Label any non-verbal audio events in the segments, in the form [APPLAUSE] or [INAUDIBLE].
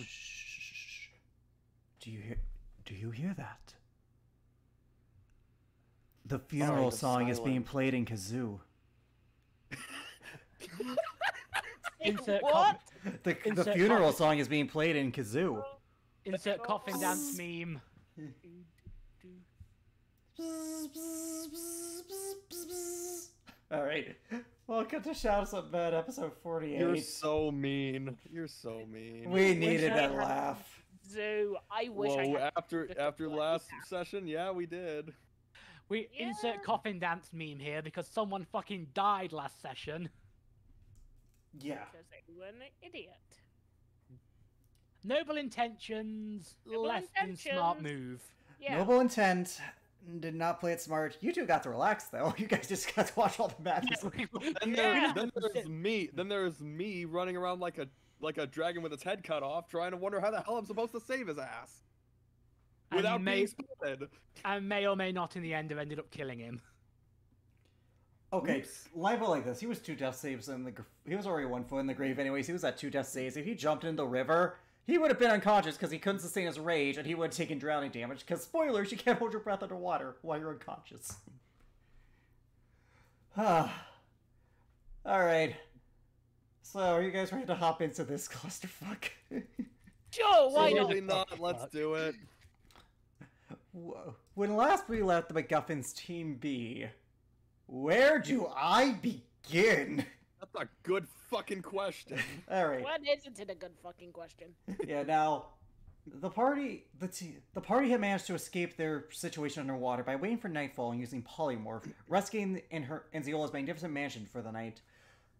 on. Shh. Do you hear? Do you hear that? The funeral the song is being played in kazoo. [LAUGHS] Insert What? cough- The, the funeral cough. song is being played in kazoo. insert coughing dance meme. All right. Welcome to Shouts Up Bad, episode 48. You're so mean. You're so mean. we needed I that had- laugh. Zoo. I wish I Whoa, had. after after last that. session, yeah, we did. We insert coffin dance meme here because someone fucking died last session. Yeah. Because they were an idiot. Noble intentions, Noble less than smart move. Yeah. Noble intent. Did not play it smart. You two got to relax though. [LAUGHS] You guys just got to watch all the matches. [LAUGHS] [LAUGHS] Then, Yeah. then there's me. Then there's me running around like a like a dragon with its head cut off, trying to wonder how the hell I'm supposed to save his ass And without may- being spotted. and may or may not in the end have ended up killing him. Okay, Oops. line like this. He was two death saves in the. He was already one foot in the grave, anyways. He was at two death saves. If he jumped in the river, he would have been unconscious because he couldn't sustain his rage, and he would have taken drowning damage. Because spoilers, you can't hold your breath underwater while you're unconscious. [SIGHS] Ah. all right. So, are you guys ready to hop into this [LAUGHS] clusterfuck? Joe, why not? Absolutely not. Let's do it. Whoa. When last we left the MacGuffins Team B, where do I begin? That's a good fucking question. [LAUGHS] All right. What isn't it a good fucking question? [LAUGHS] yeah, now the party the t- the party had managed to escape their situation underwater by waiting for nightfall and using polymorph, resting in her in Ziola's magnificent mansion for the night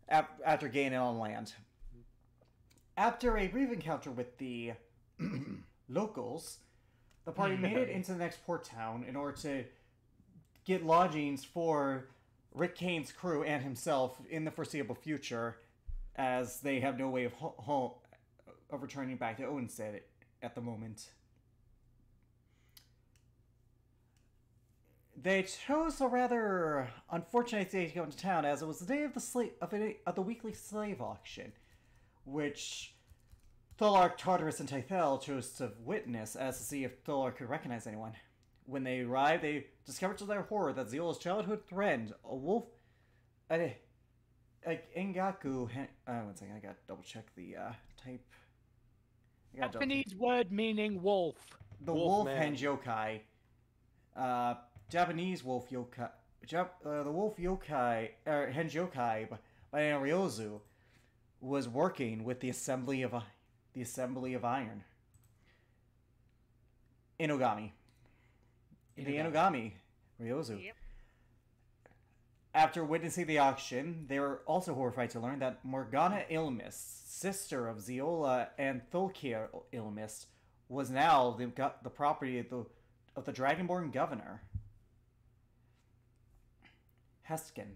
ap- after gaining on land. After a brief encounter with the [CLEARS THROAT] locals, the party made it [LAUGHS] into the next port town in order to get lodgings for Rick Kane's crew and himself in the foreseeable future, as they have no way of ho- ho- of returning back to Owenstead at the moment. They chose a rather unfortunate day to go into town, as it was the day of the slave of, of the weekly slave auction, which Tholark, Tartarus, and Tythel chose to witness as to see if Tholark could recognize anyone. When they arrive, they discover to their horror that Zeola's childhood friend, a wolf, a, a Engaku. hen- Uh, one second, I gotta double check the uh, type. I gotta double- Japanese word meaning wolf. the Wolf wolf, man. henge yokai, uh, Japanese wolf yokai, Jap- uh, the wolf yokai, or henge yokai by, by Ryozu, was working with the assembly of I- the assembly of iron. Inogami. The Inogami, Ryozu. Yep. After witnessing the auction, they were also horrified to learn that Morgana Ilmist, sister of Zeola and Thulkir Ilmist, was now the, the property of the, of the Dragonborn governor. Heskin.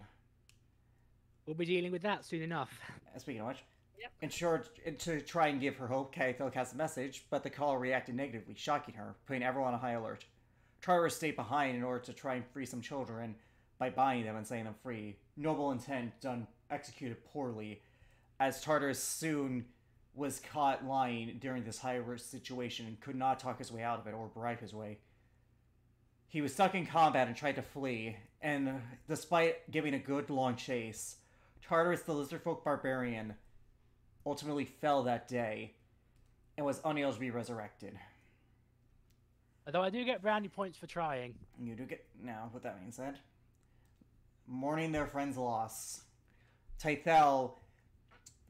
We'll be dealing with that soon enough. Uh, Speaking of which, Yep. in short, and to try and give her hope, Kaithel cast a message, but the call reacted negatively, shocking her, putting everyone on high alert. Tartarus stayed behind in order to try and free some children by buying them and setting them free. Noble intent done executed poorly, as Tartarus soon was caught lying during this high risk situation and could not talk his way out of it or bribe his way. He was stuck in combat and tried to flee, and despite giving a good long chase, Tartarus the Lizardfolk barbarian ultimately fell that day and was unable to be resurrected. Although I do get brownie points for trying. You do get now. With that being said, mourning their friend's loss, Tythel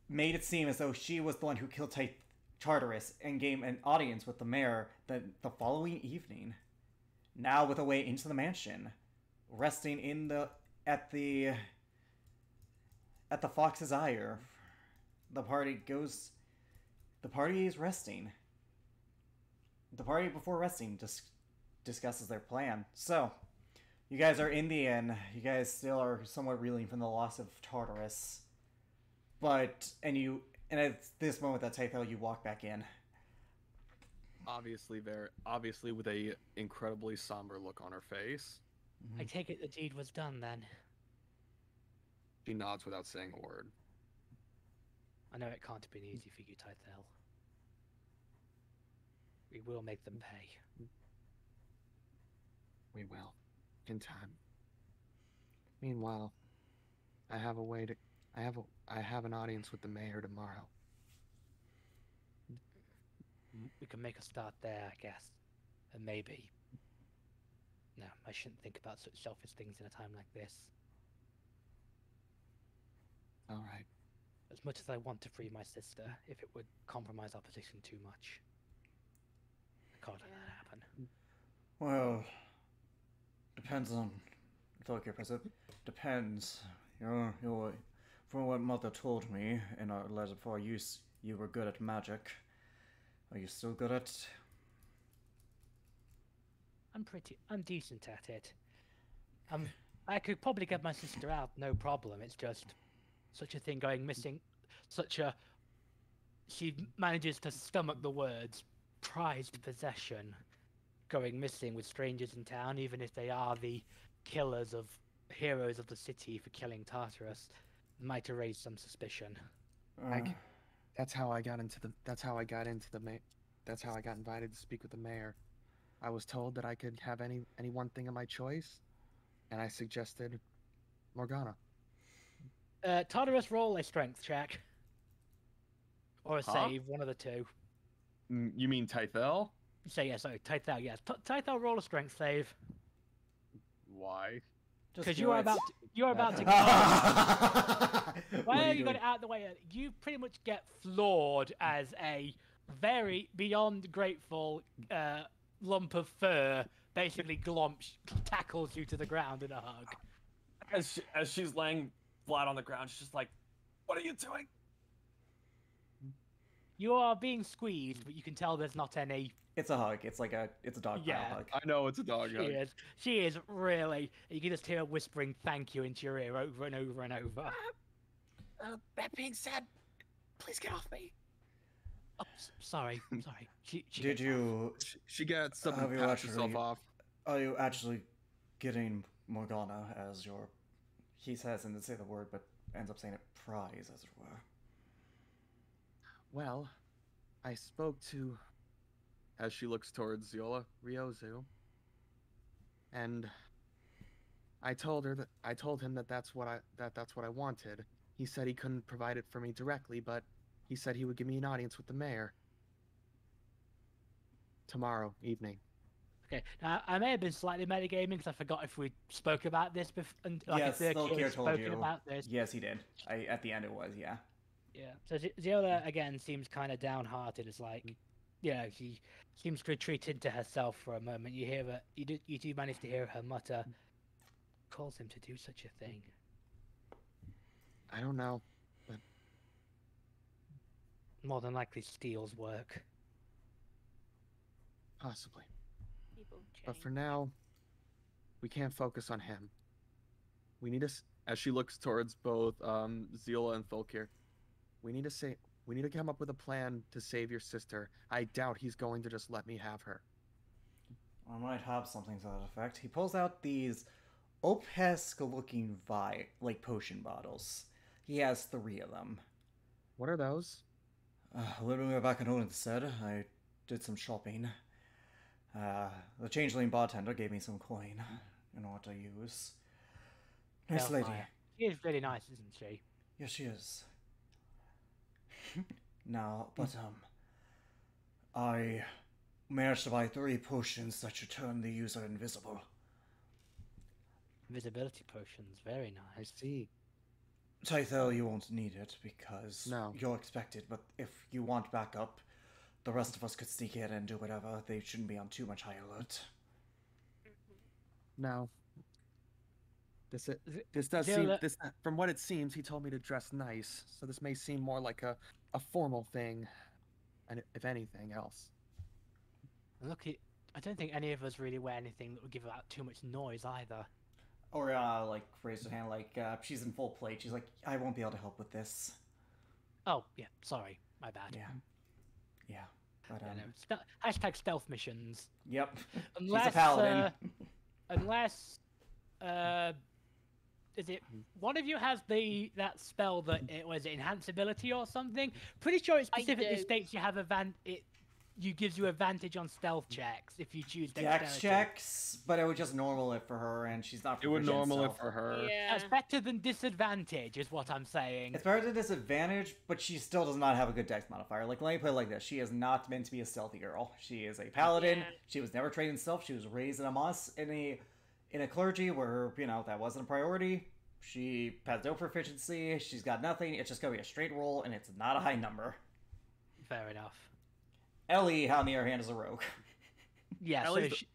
made it seem as though she was the one who killed Ty- Tartarus and gave an audience with the mayor the, the following evening. Now, with a way into the mansion, resting in the at the at the Fox's Ire, the party goes. The party is resting. The party before resting dis- discusses their plan. So, you guys are in the inn. You guys still are somewhat reeling from the loss of Tartarus. But, and you, and at this moment that Tythel, you walk back in. obviously, there, obviously with a incredibly somber look on her face. I take it the deed was done then. She nods without saying a word. I know it can't have been easy for you, Tythel. We will make them pay. We will, in time. Meanwhile, I have a way to. I have a. I have an audience with the mayor tomorrow. We can make a start there, I guess. And maybe. No, I shouldn't think about such selfish things in a time like this. All right. As much as I want to free my sister, if it would compromise our position too much, I can't that happen. Well, depends on. Tokyo President. Depends. You're, you're, from what Mother told me in our letter before, you, you were good at magic. Are you still good at. I'm pretty. I'm decent at it. Um, I could probably get my sister out, no problem. It's just such a thing going missing. Such a. She manages to stomach the words prized possession going missing with strangers in town, even if they are the killers of heroes of the city for killing Tartarus, might raise some suspicion. Uh, c- That's how I got into the. That's how I got into the ma- That's how I got invited to speak with the mayor. I was told that I could have any any one thing of my choice, and I suggested Morgana. Uh, Tartarus, roll a strength check. Or a Huh? save, one of the two. Mm, You mean Tythel? Say yeah, sorry, Tythel, yes. T- Tythel, roll a strength save. Why? Because you are it. about to, you're about to [LAUGHS] What are you you got it out of the way. You pretty much get floored as a very beyond grateful uh, lump of fur basically glomps tackles you to the ground in a hug. As she, as she's laying flat on the ground, she's just like, "What are you doing?" You are being squeezed, but you can tell there's not any. It's a hug. It's like a. It's a dog pile Yeah. hug. I know it's a dog. She hug. is. She is really. You can just hear her whispering "thank you" into your ear over and over and over. Uh, that being said, please get off me. Oh, s- sorry, [LAUGHS] sorry. She, she Did you. She, she gets something Have you pat herself off. Are you actually getting Morgana as your. He says, and then say the word, but ends up saying it prize, as it were. Well, I spoke to As she looks towards Ziola. Ryozu, and I told her that I told him that that's what I that that's what I wanted. He said he couldn't provide it for me directly, but he said he would give me an audience with the mayor tomorrow evening. Okay, now I may have been slightly metagaming because I forgot if we spoke about this before. Like yes, if Thilkir told spoken you. about this. Yes, he did. I At the end, it was, yeah. Yeah. So Z- Ziola again seems kind of downhearted. It's like, yeah, she seems to retreat into herself for a moment. You hear her. You do. You do manage to hear her mutter. Calls him to do such a thing. I don't know. But more than likely steals work. Possibly. But for now, we can't focus on him. We need to s- As she looks towards both um, Ziola and Thulkir. We need to say we need to come up with a plan to save your sister. I doubt he's going to just let me have her. I might have something to that effect. He pulls out these opaque looking vi like potion bottles. He has three of them. What are those? Uh, when we were back in Owenstead, I did some shopping. Uh, the changeling bartender gave me some coin in order to use. Nice lady. She is really nice, isn't she? Yes, she is. [LAUGHS] now, but, um, I managed to buy three potions that should turn the user invisible. Invisibility potions, very I nice. see. Tythel, you won't need it because No. you're expected, but if you want backup, the rest of us could sneak in and do whatever. They shouldn't be on too much high alert. Now, this this does Ziola- seem this from what it seems he told me to dress nice, so this may seem more like a a formal thing, and if anything else. And look, I don't think any of us really wear anything that would give out too much noise either. Or, like, raised her hand, like, uh, she's in full plate. She's like, I won't be able to help with this. Oh, yeah, sorry, my bad. Yeah. Yeah. But, Yeah, um, no, hashtag stealth missions. yep. Unless, [LAUGHS] she's a paladin. uh, unless, uh, is it one of you has the that spell that eh, it was enhance ability or something? Pretty sure it specifically states you have a van. It you gives you advantage on stealth checks if you choose Dex dexterity. checks, but it would just normal it for her, and she's not. It would proficient in normal it for her. Yeah. That's better than disadvantage, is what I'm saying. It's better to disadvantage, but she still does not have a good dex modifier. Like, let me put it like this: she is not meant to be a stealthy girl. She is a paladin. Yeah. She was never trained in stealth. She was raised in a mos in a in a clergy where you know that wasn't a priority. She has no proficiency. She's got nothing. It's just gonna be a straight roll, and it's not a high number. Fair enough. Ellie, on the other hand, is a rogue. [LAUGHS] Yeah. At So least- she,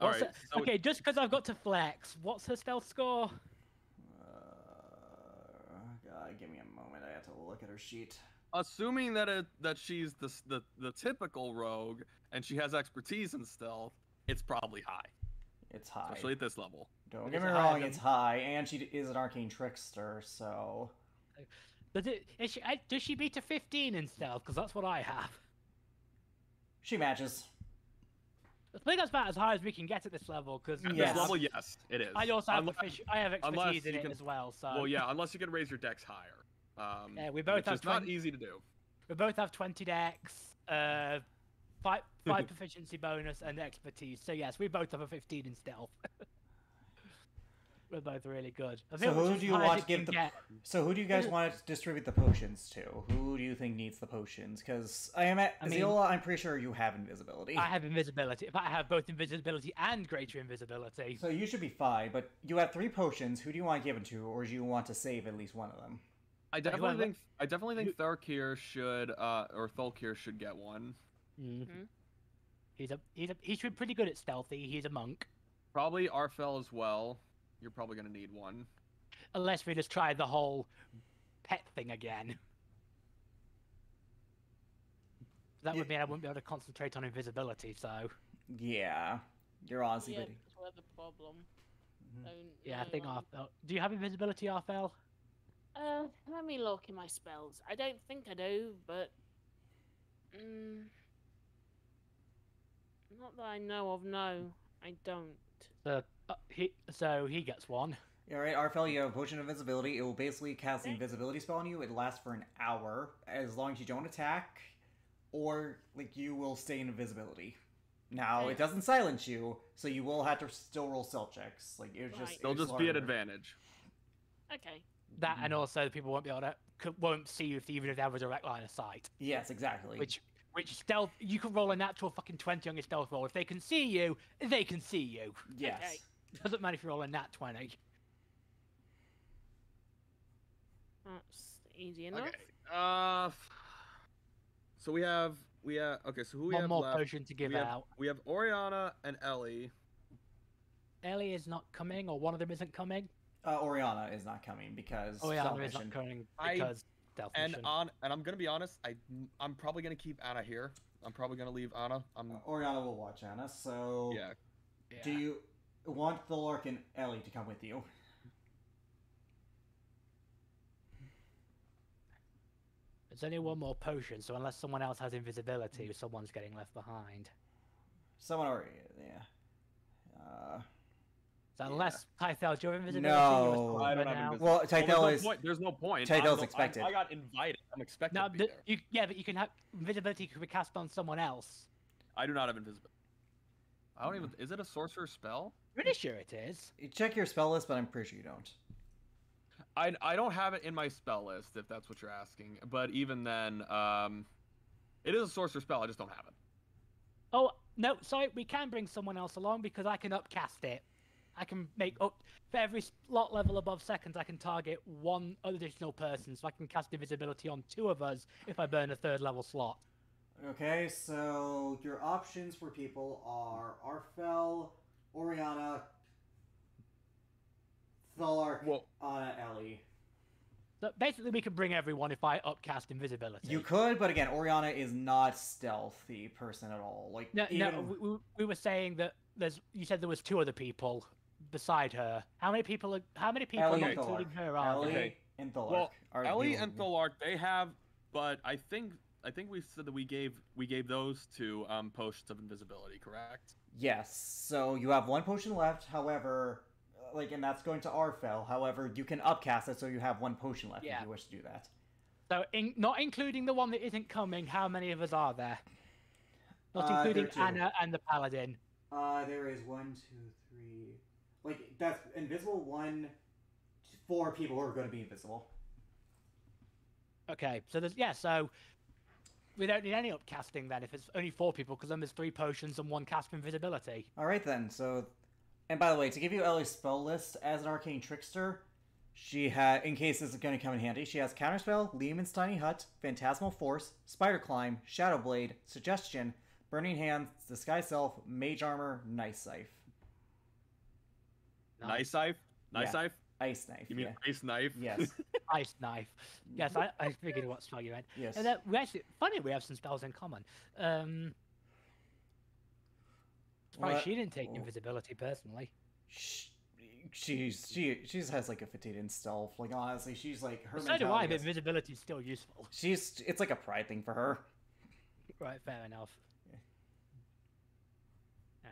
All right. her- so okay, just because I've got to flex, what's her stealth score? Uh, God, give me a moment. I have to look at her sheet. assuming that it that she's the the the typical rogue and she has expertise in stealth, it's probably high, It's high. especially at this level. Don't Is get me higher wrong, than- it's high, and she is an arcane trickster, so Does it? Is she, does she beat a 15 in stealth? Because that's what I have. she matches. I think that's about as high as we can get at this level. Because At Yes. this level, yes, it is. I also have Unle- profici- I have unless expertise in it can- as well. So well, yeah, unless you can raise your dex higher. Um, Yeah, we both which have is not easy to do. we both have 20 dex. uh, five [LAUGHS] five proficiency bonus, and expertise. So yes, we both have a 15 in stealth. [LAUGHS] We're both really good. I So think we're who do you want to give the? get. So who do you guys [LAUGHS] want to distribute the potions to? Who do you think needs the potions? Because I am at I mean- Aziola. I'm pretty sure you have invisibility. I have invisibility. If I have both invisibility and greater invisibility, So you should be fine. But you have three potions. Who do you want to give them to, or do you want to save at least one of them? I definitely think I definitely think you- Tharkir should uh or Thulkir should get one. Mm. Mhm. he's a he's a he's pretty good at stealthy. He's a monk. Probably Arfel as well. You're probably gonna need one. Unless we just try the whole pet thing again. That Yeah. would mean I wouldn't be able to concentrate on invisibility. So Yeah, you're honestly. Yeah, pretty- that's where the problem. Mhm. Yeah, I think Arfel. Do you have invisibility, Arfel? Uh, let me look in my spells. I don't think I do, but mm, not that I know of. No, I don't. So uh, he so he gets one. All right, Arfel, you have a potion of invisibility. It will basically cast the invisibility spell on you. It lasts for an hour, as long as you don't attack, or like you will stay in invisibility. Now Okay. it doesn't silence you, so you will have to still roll stealth checks. Like it just Right. They'll it's just be at advantage. Okay. That and Mhm. also people won't be able to won't see you if even if they have a direct line of sight. Yes, exactly. Which which stealth you can roll a natural fucking twenty on your stealth roll. If they can see you, they can see you. yes. okay. Doesn't matter if you roll a nat twenty. That's easy enough. Okay. Uh. So we have we have okay. So who we One have more left? potion to give we have, out. we have Oriana and Ellie. Ellie is not coming, or one of them isn't coming. Uh, Oriana is not coming because yeah, is not coming because stealth And mission. on and I'm gonna be honest. I I'm probably gonna keep Anna here. I'm probably gonna leave Anna. I'm Uh, Oriana will watch Anna. So yeah. do you want the Lark and Ellie to come with you? There's only one more potion, so unless someone else has invisibility, someone's getting left behind. Someone already, yeah. Uh, So Yeah. unless Tythel, do you have invisibility? No. You're a I don't sorcerer have now. invisibility. well, Well, Tythel there's no is point. There's no point. Tythel's I'm I'm- expected. I got invited. I'm expected No, to be the- you, yeah, but you can have invisibility could be cast on someone else. I do not have invisibility. I don't even. Is it a sorcerer spell? Pretty sure it is. You check your spell list, but I'm pretty sure you don't. I I don't have it in my spell list if that's what you're asking. But even then, um, it is a sorcerer spell. I just don't have it. Oh no, sorry, we can bring someone else along because I can upcast it. I can make up for every slot level above seconds. I can target one additional person, so I can cast invisibility on two of us if I burn a third level slot. Okay, so your options for people are Arfel, Oriana, Thalark, Well, Anna, Ellie. So basically, we can bring everyone if I upcast invisibility. You could, but again, Oriana is not stealthy person at all. Like No, even no, we, we- we were saying that there's. You said there was two other people beside her. How many people? Are, how many people, Ellie including her, are Ellie there? Okay. and Thalark Well, are Ellie the and only- Thalark, they have, but I think I think we said that we gave we gave those two um, potions of invisibility, correct? Yes. So you have one potion left. However, uh, like, and that's going to Arfel. However, you can upcast it, so you have one potion left Yeah. if you wish to do that. So, in, not including the one that isn't coming, how many of us are there? not Uh, there including. Anna and the paladin. Uh, there is one, two, three. Like that's invisible. One, four people who are going to be invisible. Okay, so there's yeah, so we don't need any upcasting then if it's only four people because then there's three potions and one cast of invisibility. All right then. So, and by the way, to give you Ellie's spell list as an arcane trickster, she had, in case this is going to come in handy, she has counterspell, Leomund's tiny hut, phantasmal force, spider climb, shadow blade, suggestion, burning hands, disguise self, mage armor, nice scythe, Nice knife. Nice Yeah. knife. ice knife. You mean yeah. ice knife? Yes. [LAUGHS] Ice knife. Yes, I, I figured what spell you meant. yes. And then we actually funny we have some spells in common. Um surprised What- she didn't take oh. invisibility personally. Sh- She's she she just has like a 15 in stealth. Like honestly, she's like her. So do I, mentality but invisibility is still useful. She's it's like a pride thing for her. Right, fair enough. Yeah. Yeah.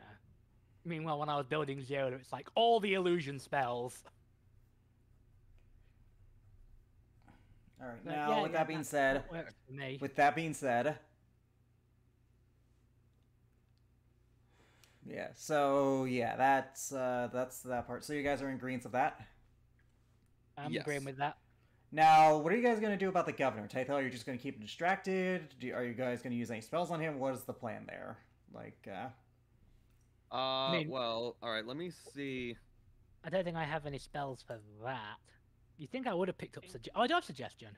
Meanwhile, when I was building Zero, it's like all the illusion spells. All right. But Now, yeah, with yeah, that being said, that works for me. with that being said, yeah. So yeah, that's uh that's that part. So you guys are in agreement of that. I'm Yes. agreeing with that. Now, what are you guys gonna do about the governor? Tythel, you're just gonna keep him distracted? Do, are you guys gonna use any spells on him? What is the plan there? Like, uh, Uh, mean- well, all right. Let me see. I don't think I have any spells for that. You think I would have picked up suggestion? Oh, I do have suggestion.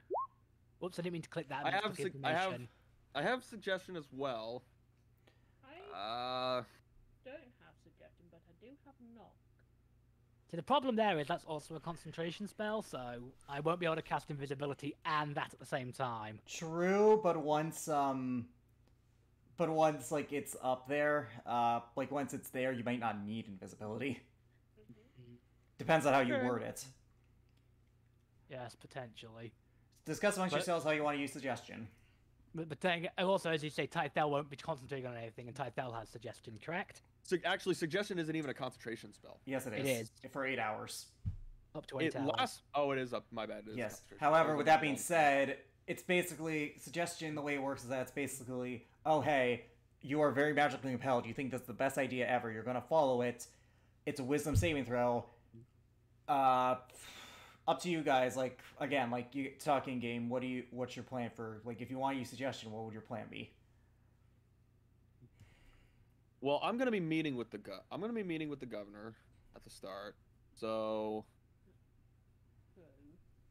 Whoops, I didn't mean to click that. I and have click I have- I have suggestion as well. I Uh, don't have suggestion, but I do have knock. So the problem there is that's also a concentration spell, so I won't be able to cast invisibility and that at the same time. true, but once um, but once like it's up there, uh, like once it's there, you might not need invisibility. Depends on how you word it. Yes, potentially. Discuss amongst But- yourselves how you want to use suggestion. But, but then, also, as you say, Tythel won't be concentrating on anything, and Tythel has suggestion, correct? su- actually, suggestion isn't even a concentration spell. Yes, it It is. is. For eight hours. Up to eight It hours. lasts. Oh, it is up. My bad. It is Yes. However, with that being said, it's basically suggestion. The way it works is that it's basically, oh hey, you are very magically impelled. You think that's the best idea ever. You're gonna follow it. It's a wisdom saving throw. Uh, up to you guys. Like again, like you talking game. What do you? What's your plan for? Like, if you want to use suggestion, what would your plan be? Well, I'm gonna be meeting with the go- I'm gonna be meeting with the governor at the start. So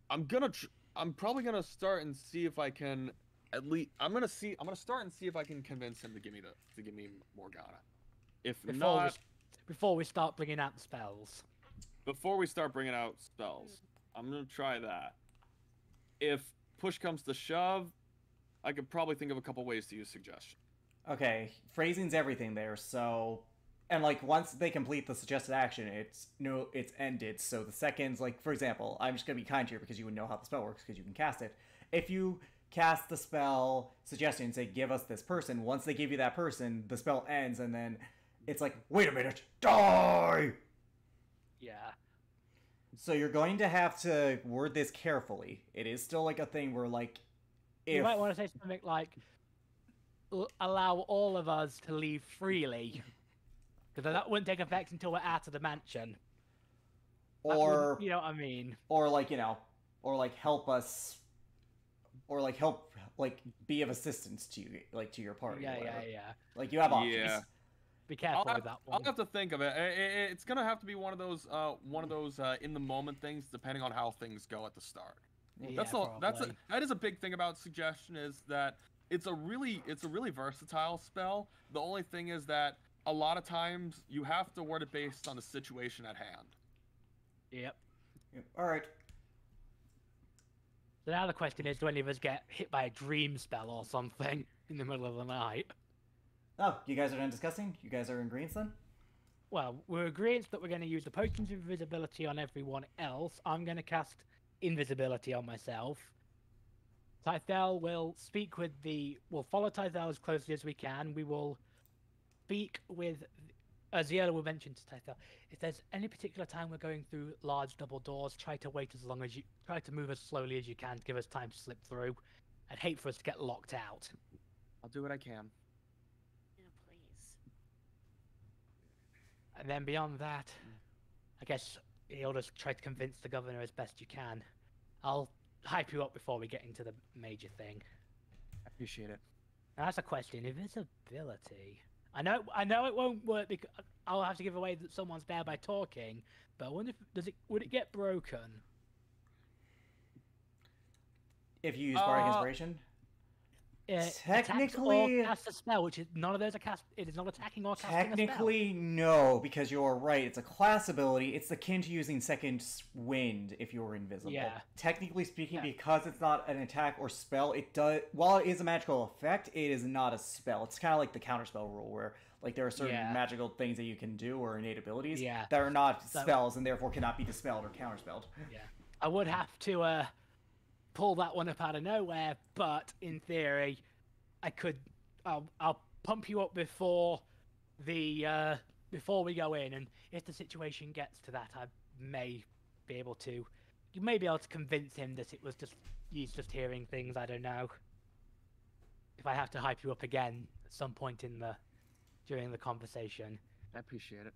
I'm gonna. Tr- I'm probably gonna start and see if I can at least. I'm gonna see. I'm gonna start and see if I can convince him to give me the to give me Morgana. If Before, we, not, s- before we start bringing out spells. before we start bringing out spells, I'm gonna try that. If push comes to shove, I could probably think of a couple ways to use suggestion. Okay, phrasing's everything there. So, and like once they complete the suggested action, it's no, it's ended. So the seconds, like for example, I'm just gonna be kind here because you would know how the spell works because you can cast it. If you cast the spell suggestion and say give us this person, once they give you that person, the spell ends, and then it's like wait a minute, die. Yeah. So you're going to have to word this carefully. It is still like a thing where like You if might want to say something like, allow all of us to leave freely. [LAUGHS] Because that wouldn't take effect until we're out of the mansion. Or You know what I mean? or like you know or like help us or like help like be of assistance to you like to your party yeah, yeah, yeah. like you have options Yeah. Be careful I'll with have, that I'll have to think of it. I- I- It's gonna have to be one of those, uh, one of those uh, in the moment things, depending on how things go at the start. Yeah, that's all. That's a, that is a big thing about suggestion is that it's a really it's a really versatile spell. The only thing is that a lot of times you have to word it based on the situation at hand. Yep. Yeah. all right So now the question is, do any of us get hit by a dream spell or something [LAUGHS] in the middle of the night? oh you guys are done discussing you guys are in greens then Well, we're agreeing that we're going to use the potions of invisibility on everyone else. I'm going to cast invisibility on myself. Tythel will speak with the. We'll follow Tythel as closely as we can. We will speak with as Yella will mention to Tythel, if there's any particular time we're going through large double doors, try to wait as long as you try to move as slowly as you can to give us time to slip through. I'd hate for us to get locked out. I'll do what I can. Yeah, please. And then beyond that, mm. I guess you'll just try to convince the governor as best you can. I'll hype you up before we get into the major thing. I appreciate it. Now that's a question. Invisibility. I know. I know it won't work because I'll have to give away that someone's there by talking. But I wonder if does it would it get broken? If you use bardic Uh, inspiration, It Technically- cast a spell, which is none of those are cast. It is not attacking or casting a spell. technically no, because you're right. It's a class ability. It's akin to using second wind if you were invisible. Yeah. Technically speaking, Yeah. because it's not an attack or spell, it does. While it is a magical effect, it is not a spell. It's kind of like the counterspell rule, where like there are certain Yeah. magical things that you can do or innate abilities Yeah. that are not So- spells and therefore cannot be dispelled or counterspelled. Yeah, I would have to uh, pull that one up out of nowhere, but in theory, I could. I'll, I'll pump you up before the uh, before we go in, and if the situation gets to that, I may be able to. You may be able to convince him that it was just he's just hearing things. I don't know. If I have to hype you up again at some point in the during the conversation, I appreciate it.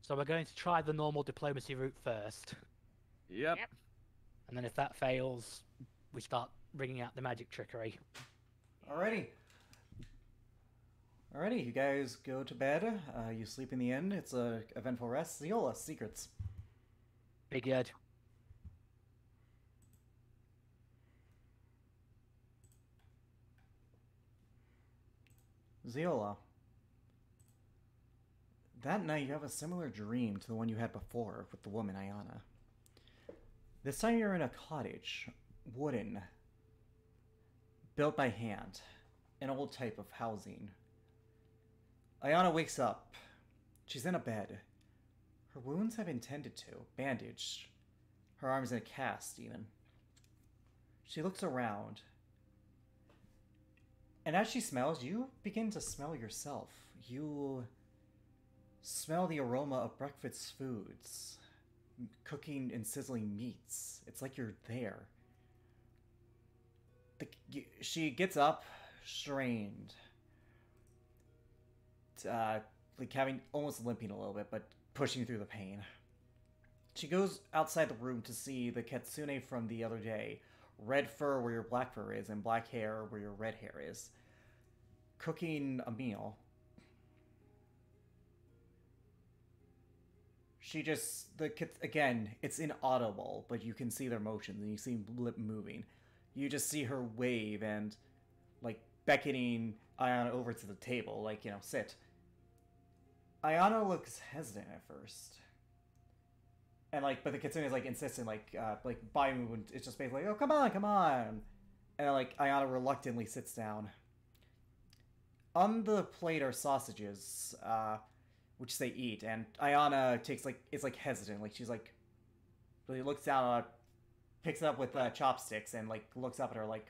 so we're going to try the normal diplomacy route first. Yep. Yep. And then if that fails, we start bringing out the magic trickery. Alrighty. Alrighty, you guys go to bed. Uh, you sleep in the end. It's a eventful rest. Ziola, secrets. Big good. Ziola. That night, you have a similar dream to the one you had before with the woman, Ayana. This time, you're in a cottage, wooden, built by hand, an old type of housing. Ayana wakes up. She's in a bed. Her wounds have been tended to, bandaged. Her arms in a cast, even. She looks around. And as she smells, you begin to smell yourself. You smell the aroma of breakfast foods, cooking and sizzling meats. It's like you're there. The, she gets up, strained, uh, like having almost limping a little bit, but pushing through the pain. She goes outside the room to see the kitsune from the other day, red fur where your black fur is, and black hair where your red hair is, cooking a meal. She just the again. It's inaudible, but you can see their motions and you see lip moving. You just see her wave and like beckoning Ayana over to the table, like you know, sit. Ayana looks hesitant at first. And like, but the kitsune is like insistent, like, uh, like by movement. It's just basically, oh, come on, come on. And like, Ayana reluctantly sits down. On the plate are sausages, uh, which they eat, and Ayana takes like, is like hesitant, like she's like, really looks down it, picks it up with uh, chopsticks, and like looks up at her like,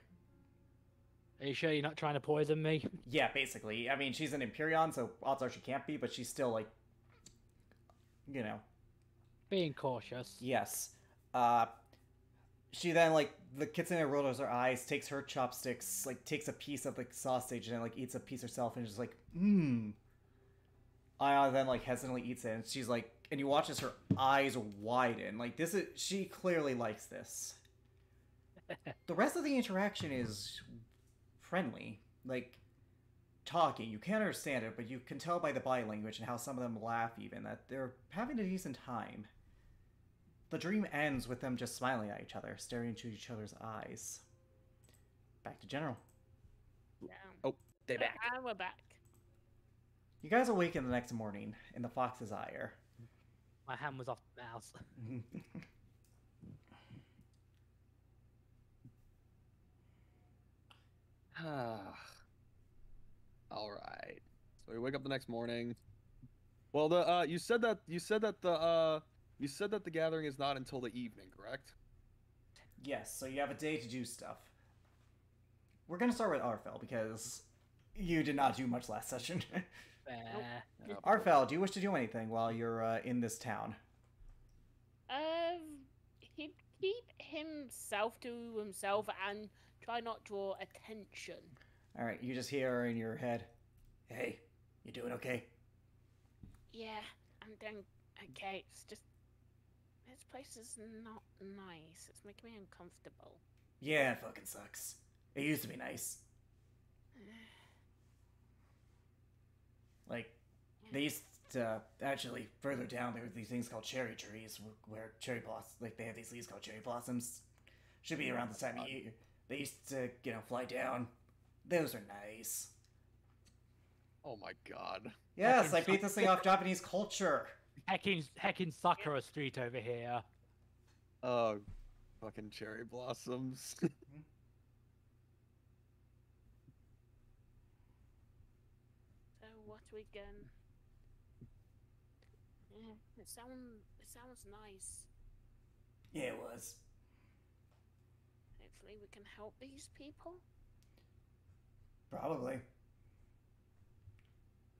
Are you sure you're not trying to poison me? [LAUGHS] yeah, basically. I mean, she's an Empyrean, so odds are she can't be, but she's still like, you know, Being cautious. Yes. Uh, she then like the kitsune rolls her eyes, takes her chopsticks, like takes a piece of the sausage and then, like eats a piece herself, and is just like, mmm. Aya then like hesitantly eats it, and she's like, and you watch as her eyes widen. Like this is she clearly likes this. [LAUGHS] the rest of the interaction is friendly, like talking. You can't understand it, but you can tell by the body language and how some of them laugh even that they're having a decent time. The dream ends with them just smiling at each other, staring into each other's eyes. Back to General. Yeah. Oh, They back. And we're back. You guys awaken the next morning in the Fox's Ire. My hand was off the mouse. [LAUGHS] [SIGHS] All right. So we wake up the next morning. Well, the uh, you said that you said that the uh, you said that the gathering is not until the evening, correct? yes, so you have a day to do stuff. We're gonna start with Arfel because you did not do much last session. [LAUGHS] Uh, Arfel, do you wish to do anything while you're uh, in this town? Um, he'd keep himself to himself and try not to draw attention. All right, you just hear in your head, "Hey, you doing okay?" Yeah. I'm doing okay. It's just this place is not nice. It's making me uncomfortable. Yeah, it fucking sucks. It used to be nice. [SIGHS] Like, they used to actually further down. There were these things called cherry trees, where cherry blossoms, like they have these leaves called cherry blossoms. Should be around the time of year. They used to, you know, fly down. Those are nice. Oh my god. Yes, I beat this thing off [LAUGHS] Japanese culture. Hecking, hecking Sakura Street over here. Oh, fucking cherry blossoms. [LAUGHS] So what are we going? Yeah, it sounds it sounds nice. Yeah, it was. Hopefully we can help these people. Probably.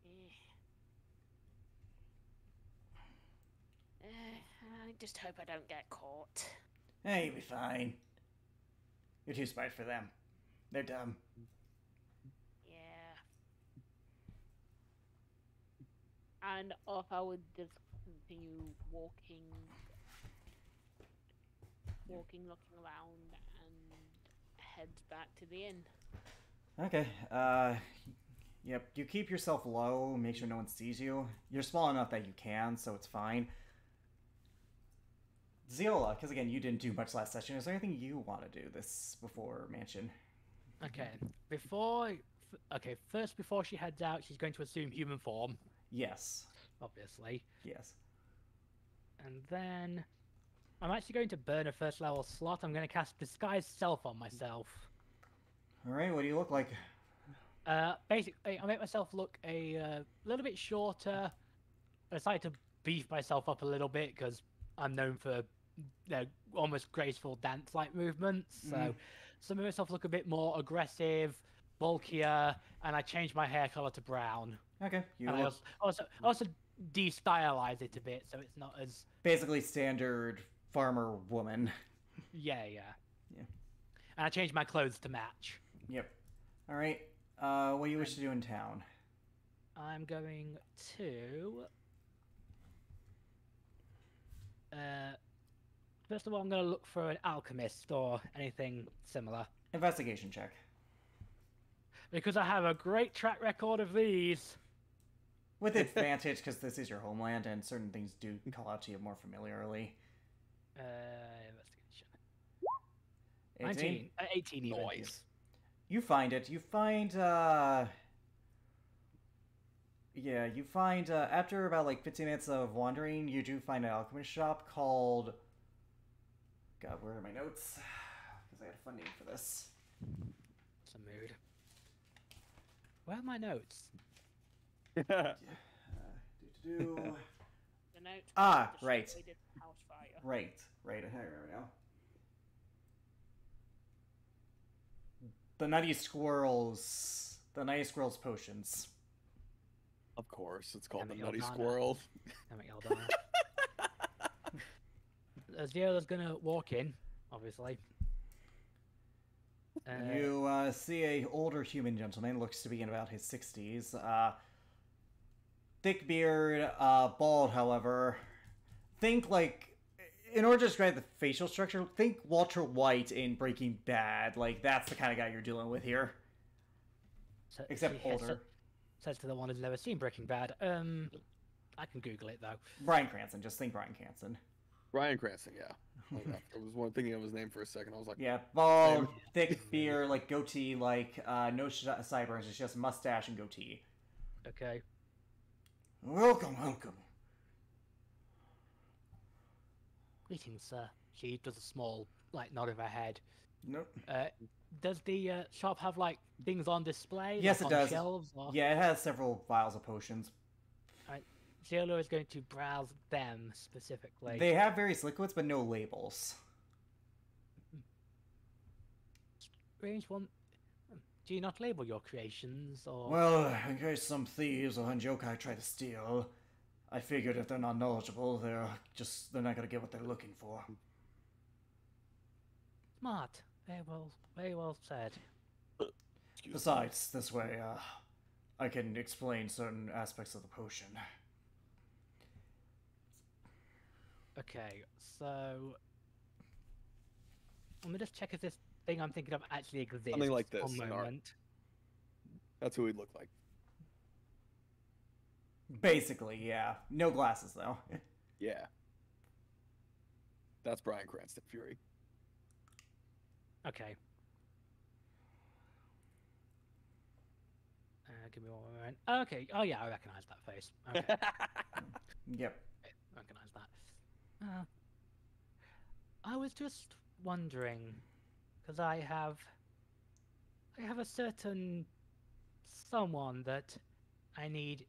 Yeah. Uh, I just hope I don't get caught. Hey, you'll be fine. You're too smart for them. They're dumb. Yeah. And off I would just continue walking, walking, looking around, and head back to the inn. Okay. Uh, yep. You keep yourself low. Make sure no one sees you. You're small enough that you can, so it's fine. Ziola, because again, you didn't do much last session. Is there anything you want to do this before mansion? Okay, before. Okay, first, before she heads out, she's going to assume human form, Yes. obviously. Yes. And then. I'm actually going to burn a first level slot. I'm going to cast Disguise Self on myself. All right. What do you look like? Uh, basically, I make myself look a uh, little bit shorter. I decided to beef myself up a little bit because I'm known for you almost graceful dance-like movements. So, Mhm. so I make myself look a bit more aggressive, bulkier, and I changed my hair color to brown. Okay. You and I also also, also de-stylize it a bit so it's not as basically standard farmer woman. yeah yeah Yeah. And I changed my clothes to match. Yep. All right. Uh, what do you wish to do in town? I'm going to. Uh, first of all, I'm going to look for an alchemist or anything similar Investigation check. because I have a great track record of these. With advantage, because this is your homeland, and certain things do call out to you more familiarly. Uh, investigation. 19, 18? uh, 18 even. Noise. You find it. You find, uh. Yeah, you find, uh, after about like 15 minutes of wandering, you do find an alchemist shop called. God, where are my notes? [SIGHS] Because I had a fun name for this. It's a mood. Where are my notes? Uh, do-do-do. The note. Ah, was right. destroyed in House fire. right, right, I remember now. The Nutty Squirrels. The Nutty Squirrels potions. Of course, it's called Damn the it, Nutty Yordana. Squirrel. Damn it, Eldana. [LAUGHS] Ziola's gonna walk in, obviously. Uh, You uh, see a older human gentleman, looks to be in about his sixties. Uh, thick beard, uh, bald. However, think like in order to describe the facial structure, think Walter White in Breaking Bad. Like that's the kind of guy you're dealing with here, so except she heads older. up- says to the one who's never seen Breaking Bad. Um, I can Google it though. Bryan Cranston. Just think Bryan Cranston. Bryan Cranston, yeah. I was one thinking of his name for a second. I was like, Yeah, bald, thick beard, like goatee, like uh, no sh- sideburns. It's just mustache and goatee. Okay. Welcome, welcome. Greetings, sir. She does a small, like, nod of her head. Nope. Uh, does the uh, shop have like things on display? Yes, like, it on does. Shelves or... Yeah, it has several vials of potions. Ziola is going to browse them specifically. They have various liquids, but no labels. Strange one. Do you not label your creations or? Well, in case some thieves or henge yokai try to steal, I figured if they're not knowledgeable, they're just they're not gonna get what they're looking for. Smart. Very well. Very well said. Besides, this way, uh, I can explain certain aspects of the potion. Okay, so let me just check if this thing I'm thinking of actually exists. Something like One this in our- moment. That's who he'd look like. Basically, yeah. No glasses though. [LAUGHS] Yeah. That's Bryan Cranston Fury. Okay. Uh, give me one moment. Okay. Oh yeah, I recognize that face. Okay, [LAUGHS] Yep. recognize that. Uh, I was just wondering, because I have, I have a certain someone that I need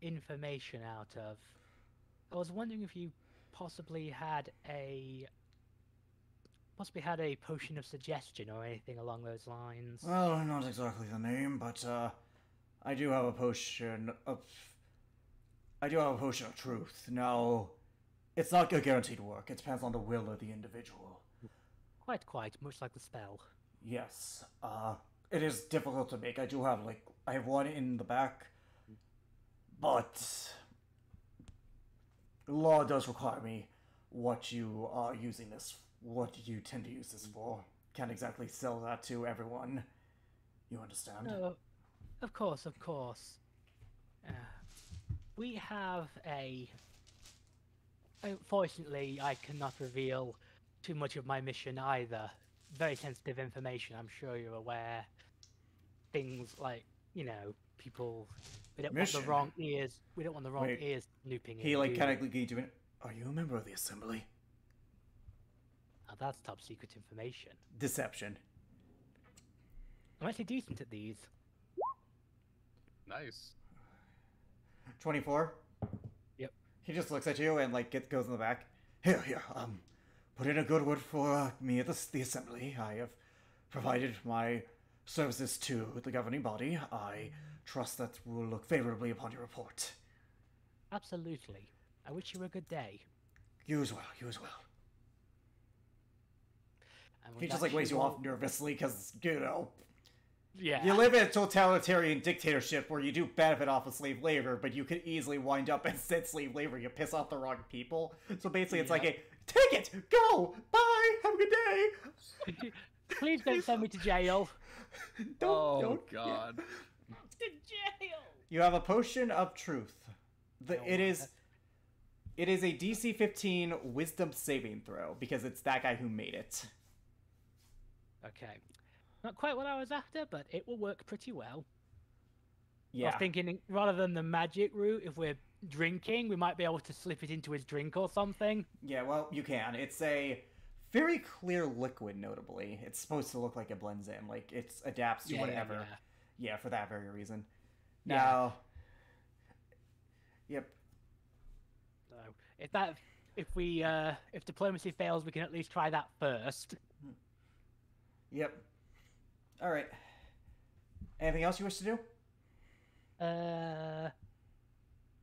information out of. I was wondering if you possibly had a possibly had a potion of suggestion or anything along those lines. Well, not exactly the name, but uh, I do have a potion of. I do have a potion of truth. Now, it's not a guaranteed work. It depends on the will of the individual. Quite, quite, much like the spell. Yes. Uh, it is difficult to make. I do have like I have one in the back, but law does require me what you are using this. What you tend to use this for. Can't exactly sell that to everyone. You understand? No, of course, of course. Uh, we have a. Unfortunately, I cannot reveal too much of my mission either. Very sensitive information, I'm sure you're aware. Things like, you know, people. We don't want the wrong ears. We don't want the wrong Wait, ears looping in. He like do kind of like doing. Are you a member of the assembly? Now that's top secret information. Deception. I'm actually decent at these. Nice. Twenty-four. Yep. He just looks at you and like get, goes in the back. Here, here. Um, put in a good word for uh, me at the, the assembly. I have provided my services to the governing body. I trust that will look favorably upon your report. Absolutely. I wish you a good day. You as well. You as well. He just like waves you off nervously because you know Yeah. you live in a totalitarian dictatorship where you do benefit off of slave labor, but you could easily wind up [LAUGHS] instead slave labor. You piss off the wrong people. So basically, it's like a take it, go, bye, have a good day. [LAUGHS] Please don't send me to jail. [LAUGHS] Don't, oh don't. yeah. God. To jail! You have a potion of truth. The, I it want is. that. It is a DC 15 Wisdom saving throw because it's that guy who made it. Okay. Not quite what I was after, but it will work pretty well. Yeah. I Yeah. was thinking rather than the magic route, if we're drinking, we might be able to slip it into his drink or something. Yeah, well, you can. It's a very clear liquid, notably. It's supposed to look like it blends in, like it adapts to Yeah, yeah, whatever. yeah. Yeah, for that very reason. Yeah. Now, yep. So if that, if we, uh, if diplomacy fails, we can at least try that first. Yep. All right. Anything else you wish to do? Uh,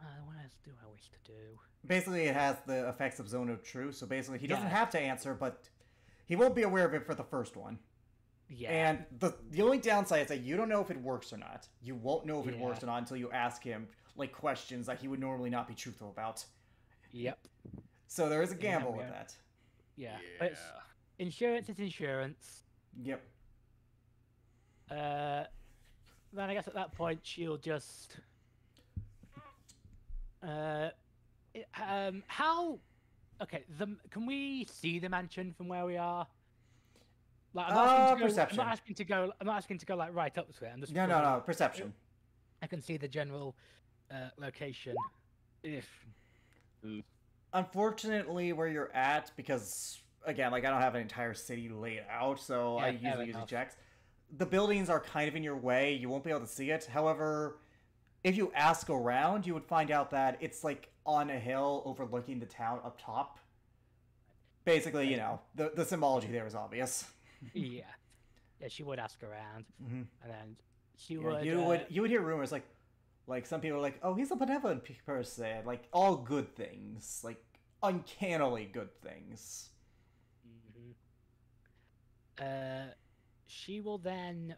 uh, what else do I wish to do? Basically, it has the effects of Zone of Truth, so basically, he doesn't Yeah. have to answer, but he won't be aware of it for the first one. Yeah. And the the only downside is that you don't know if it works or not. You won't know if it Yeah. works or not until you ask him like questions that he would normally not be truthful about. Yep. So there is a gamble we with that. Yeah. But it's, insurance is insurance. Yep. Uh, then I guess at that point she'll just. Uh, it- um, how? Okay, the can we see the mansion from where we are? Like, I'm not asking Uh, to go- perception. I'm not asking to go. I'm not asking to go like right up to it. I'm just. No, no, no. Perception. I can see the general uh, location. If Unfortunately, where you're at, because again, like I don't have an entire city laid out, so I Yeah, fair usually use checks. The buildings are kind of in your way. You won't be able to see it. However, if you ask around, you would find out that it's like on a hill overlooking the town up top. Basically, you know, the the symbology there is obvious. [LAUGHS] yeah, yeah, she would ask around, hmm and then she Yeah, would. you uh, would you would hear rumors like like some people are like, oh, he's a benevolent pe- person, like all good things, like uncannily good things. Mhm. Uh, she will then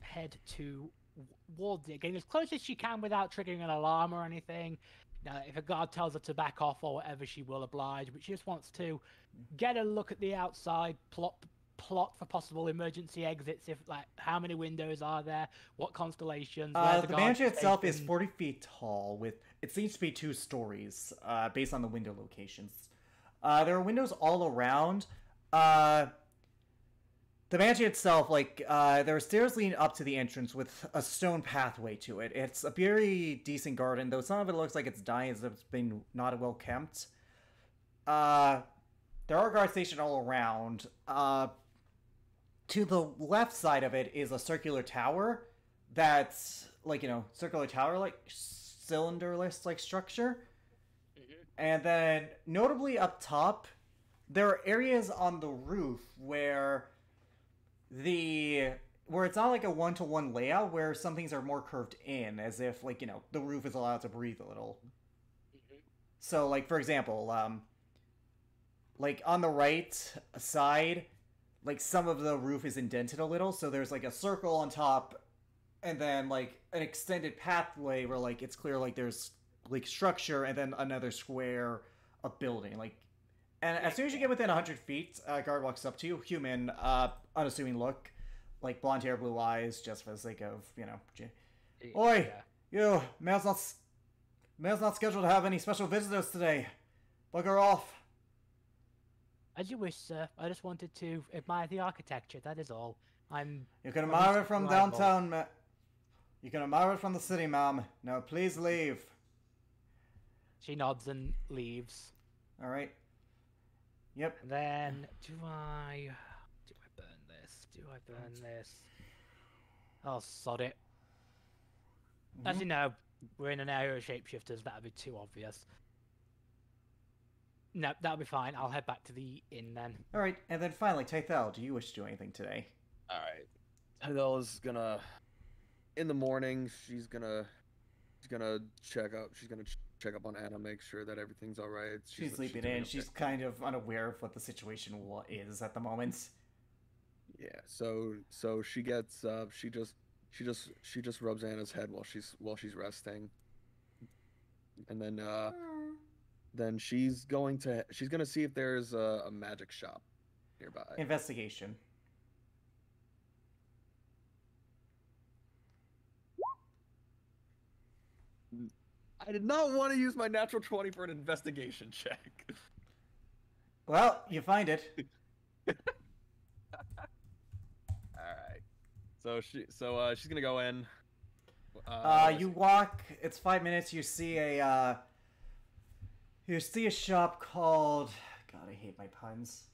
head to w- Wardley again as close as she can without triggering an alarm or anything. Now, if a guard tells her to back off or whatever, she will oblige. But she just wants to get a look at the outside, plot plot for possible emergency exits. If like, how many windows are there? What constellations? Uh, the guard mansion itself is 40 feet tall, with it seems to be two stories, uh, based on the window locations. Uh, there are windows all around. The mansion itself, like, uh, there are stairs leading up to the entrance with a stone pathway to it. It's a very decent garden, though some of it looks like it's dying as if it's been not well kept. Uh, there are guards stationed all around. Uh, to the left side of it is a circular tower that's like you know circular tower like cylinderless like structure and then notably up top there are areas on the roof where the where it's not like a one-to-one layout where some things are more curved in as if like you know the roof is allowed to breathe a little. So like for example um like on the right side like some of the roof is indented a little so there's like a circle on top and then like an extended pathway where like it's clear like there's like structure and then another square of building. Like and as soon as you get within 100 feet a guard walks up to you human uh unassuming look like blonde hair blue eyes just for the sake of you know j- Oi! Yeah. you mail's not s- mail's not scheduled to have any special visitors today bugger off As you wish, sir. I just wanted to admire the architecture. That is all. I'm. You can admire it from reliable. downtown, ma- You can admire it from the city, ma'am. Now, please leave. She nods and leaves. All right. Yep. And then, do I. Do I burn this? Do I burn this? Oh, sod it. As Mhm. you know, we're in an area of shapeshifters. That'd be too obvious. No, that'll be fine. I'll head back to the inn then. All right, and then finally, Tythel, do you wish to do anything today? All right. Tythel is gonna, in the morning, she's gonna, she's gonna check up. She's gonna ch- check up on Anna, make sure that everything's all right. She's, she's sleeping doing in. okay. She's kind of unaware of what the situation is at the moment. Yeah. So so she gets uh she just she just she just rubs Anna's head while she's while she's resting. And then uh then she's going to she's gonna see if there's a, a magic shop nearby. Investigation. I did not want to use my natural twenty for an investigation check. Well, you find it. [LAUGHS] All right. So she so uh she's gonna go in. Uh, let's you walk. It's five minutes. You see a. Uh, you see a shop called. God, I hate my puns.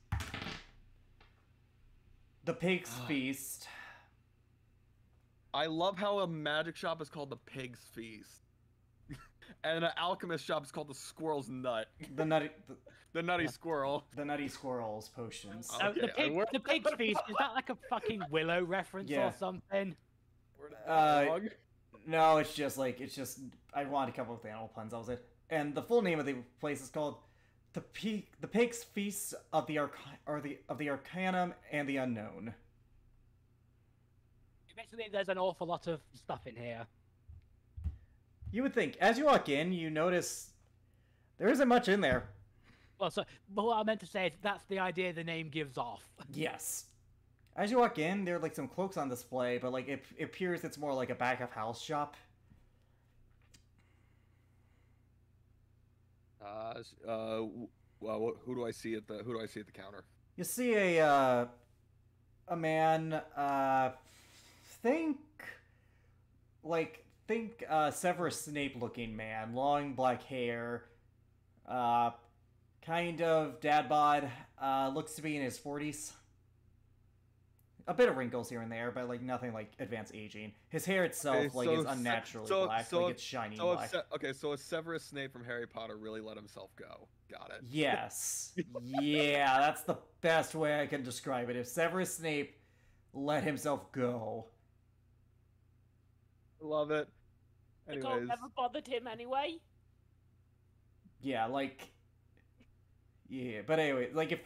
The Pig's. Feast. I love how a magic shop is called the Pig's Feast. And an alchemist shop is called the Squirrel's Nut. The nutty. The, [LAUGHS] The Nutty Yeah. Squirrel. the Nutty Squirrels potions. Oh. Uh, the, Okay, I pig, the pig's feast, is that like a fucking willow reference Yeah. or something? Uh. No, it's just like it's just I wanted to come up with animal puns. I was it. And the full name of the place is called the Pig, the Pig's Feast of the Arc, or the of the Arcanum and the Unknown. Basically, there's an awful lot of stuff in here. You would think as you walk in, you notice there isn't much in there. Well, so, but what I meant to say is that's the idea the name gives off. [LAUGHS] Yes. As you walk in, there are like some cloaks on display, but like it, it appears it's more like a back of house shop. Uh, uh, well, who do I see at the who do I see at the counter? You see a uh, a man. Uh, think like think uh, Severus Snape looking man, long black hair, uh, kind of dad bod. Uh, looks to be in his forties. A bit of wrinkles here and there, but like nothing like advanced aging. His hair itself Okay, like so is unnaturally so- black, so like it's shiny So black. Se- okay, so if Severus Snape from Harry Potter really let himself go. Got it. Yes. yeah, that's the best way I can describe it. If Severus Snape let himself go. Love it. The gold never bothered him anyway. Yeah, like Yeah, but anyway, like if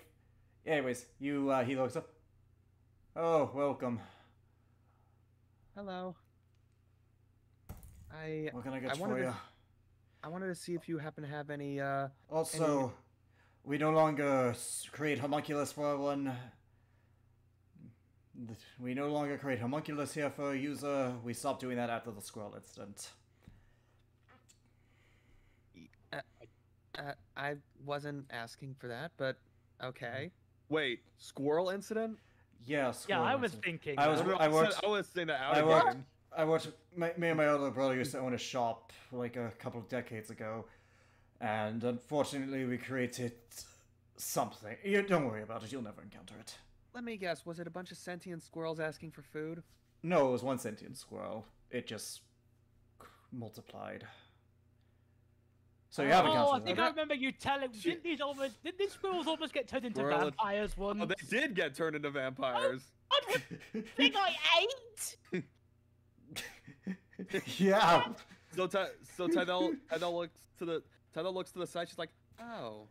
anyways, you uh he looks up. Oh, welcome. hello. I What can I get I for you? to- I wanted to see if you happen to have any. uh Also, we no longer create homunculus for one. We no longer create homunculus here for a user. We stopped doing that after the squirrel incident. Uh, I wasn't asking for that, but okay. Wait, squirrel incident? Yeah, Yeah, I was incident. thinking. I was- I, I was I was saying that I again. worked- I watched my, me and my older brother used to own a shop like a couple of decades ago, and unfortunately we created something. You don't worry about it. You'll never encounter it. Let me guess. Was it a bunch of sentient squirrels asking for food? No, it was one sentient squirrel. It just multiplied. So you oh, have oh, I think that. I remember you telling. Shit. Didn't these almost? Did these squirrels almost get turned into Squirrel- vampires once? Oh, they did get turned into vampires. [LAUGHS] Thing I ate. [LAUGHS] yeah. So Ty- so Tythel Tythel looks to the Tythel looks to the side. She's like, Oh,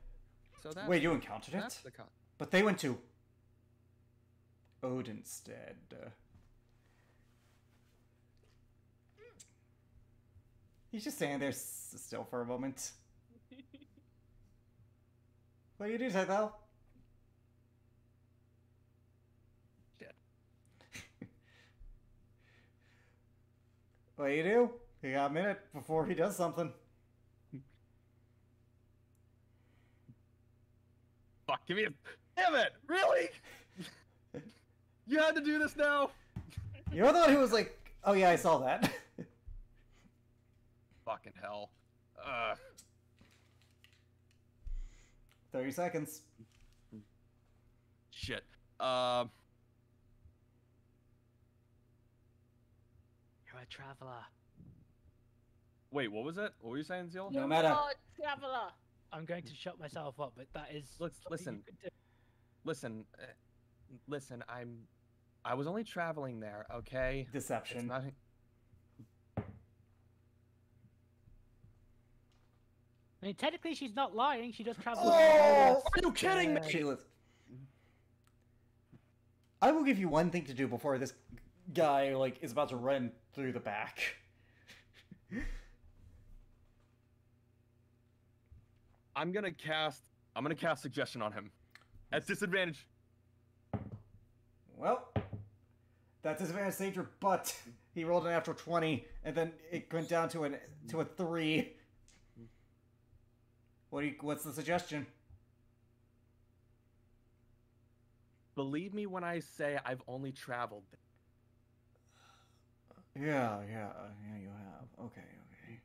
so that Wait, you encountered that's it? the con. But they went to Owenstead. He's just standing there s- still for a moment. [LAUGHS] What do you do, Tythel? Shit. [LAUGHS] what do you do? You got a minute before he does something. [LAUGHS] "Fuck, give me a damn it, really? you had to do this now." You're the one who was like, oh yeah, I saw that. Fucking hell. Uh, 30 seconds. shit. Um. You're a traveler. Wait, what was it? What were you saying, Zeal? No matter- traveler. I'm going to shut myself up, but that is. Let's- listen. Listen, uh, listen. I'm. I was only traveling there. Okay. It's Deception. not. I mean, technically, she's not lying. She just travels. Oh! Are you kidding me? Sheila. I will give you one thing to do before this guy like is about to run through the back. I'm gonna cast. I'm gonna cast suggestion on him. At disadvantage. Well, that's disadvantage Sager, but he rolled an natural twenty, and then it went down to an to a three. What do you, what's the suggestion? Believe me when I say I've only traveled. Yeah, yeah, yeah, you have. Okay, okay.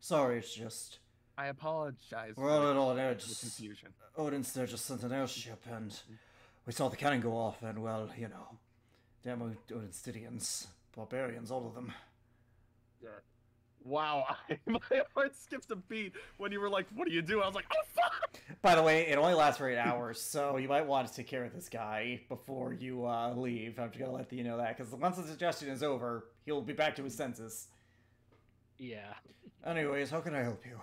Sorry, it's just I apologize. we're a for little on the edge. confusion. Odin's there just sent an airship, and we saw the cannon go off, and well, you know, damn Odinstidians, barbarians, all of them. Wow, [LAUGHS] my heart skipped a beat when you were like, "What do you do?" I was like, "Oh fuck!" By the way, it only lasts for eight hours, so you might want to take care of this guy before you uh, leave. I'm just gonna let you know that, because once the suggestion is over, he'll be back to his senses. Yeah. Anyways, how can I help you?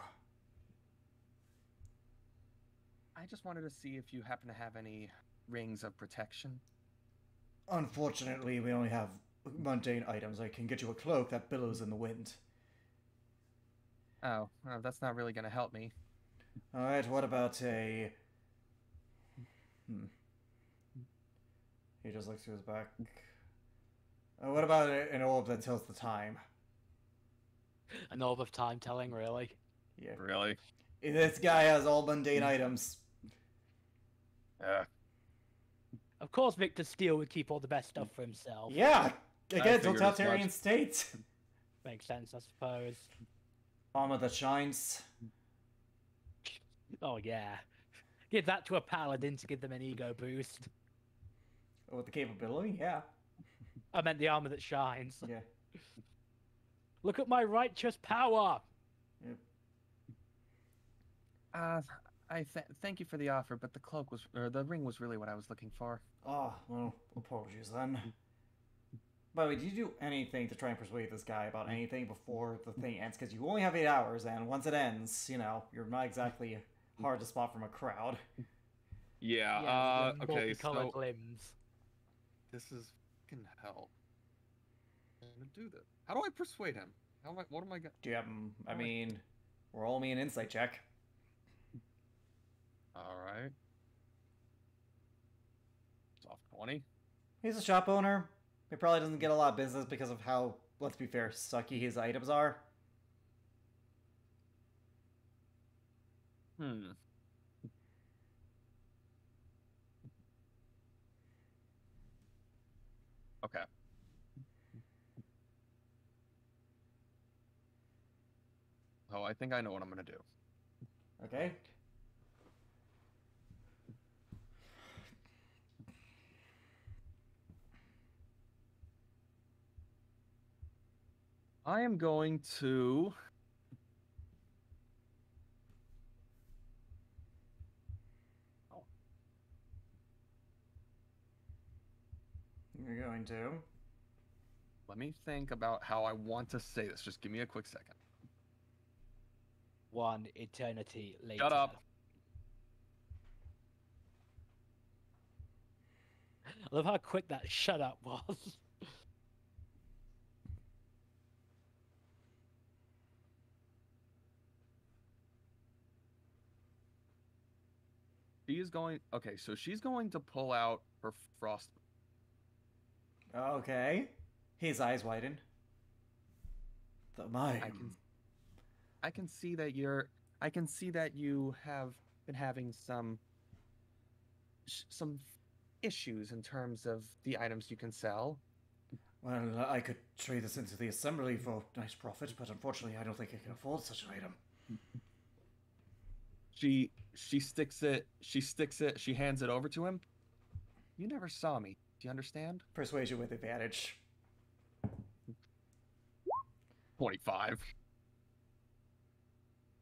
I just wanted to see if you happen to have any rings of protection. Unfortunately, we only have mundane items. I can get you a cloak that billows in the wind. Oh, well, that's not really gonna help me. Alright, what about a. Hmm. He just looks to his back. Uh, what about an orb that tells the time? An orb of time telling, really. Yeah. Really? This guy has all mundane items. Yeah. Of course, Victor Steele would keep all the best stuff for himself. Yeah! Again, totalitarian much. state. Makes sense, I suppose. Armor that shines. Oh yeah. Give that to a paladin to give them an ego boost. With the capability, yeah. I meant the armor that shines. Yeah. Look at my righteous power. Uh, I th- thank you for the offer, but the cloak was, or the ring was really what I was looking for. Ah, well, apologies then. By the way, did you do anything to try and persuade this guy about anything before the thing ends? Because you only have eight hours, and once it ends, you know, you're not exactly hard to spot from a crowd. Yeah. Yeah, uh, okay. multicolored So limbs. this is fucking hell. I'm gonna do this. How do I persuade him? How am I? What am I gonna? Do you have him? I I- mean, Roll me an insight check. All right. Soft 20. He's a shop owner. He probably doesn't get a lot of business because of how, let's be fair, sucky his items are. Hmm. Okay. Oh, I think I know what I'm gonna do. Okay. I am going to. You're going to. Let me think about how I want to say this. Just give me a quick second. One eternity later. Shut up. I [LAUGHS] love how quick that shut up was. [LAUGHS] She is going. Okay, so she's going to pull out her frost. Okay. His eyes widen. The mime. I can I can see that you're I can see that you have been having some some issues in terms of the items you can sell. Well, I could trade this into the assembly for nice profit, but unfortunately, I don't think I can afford such an item. She she sticks it. She sticks it. She hands it over to him. You never saw me. Do you understand? Persuasion with advantage. Twenty-five.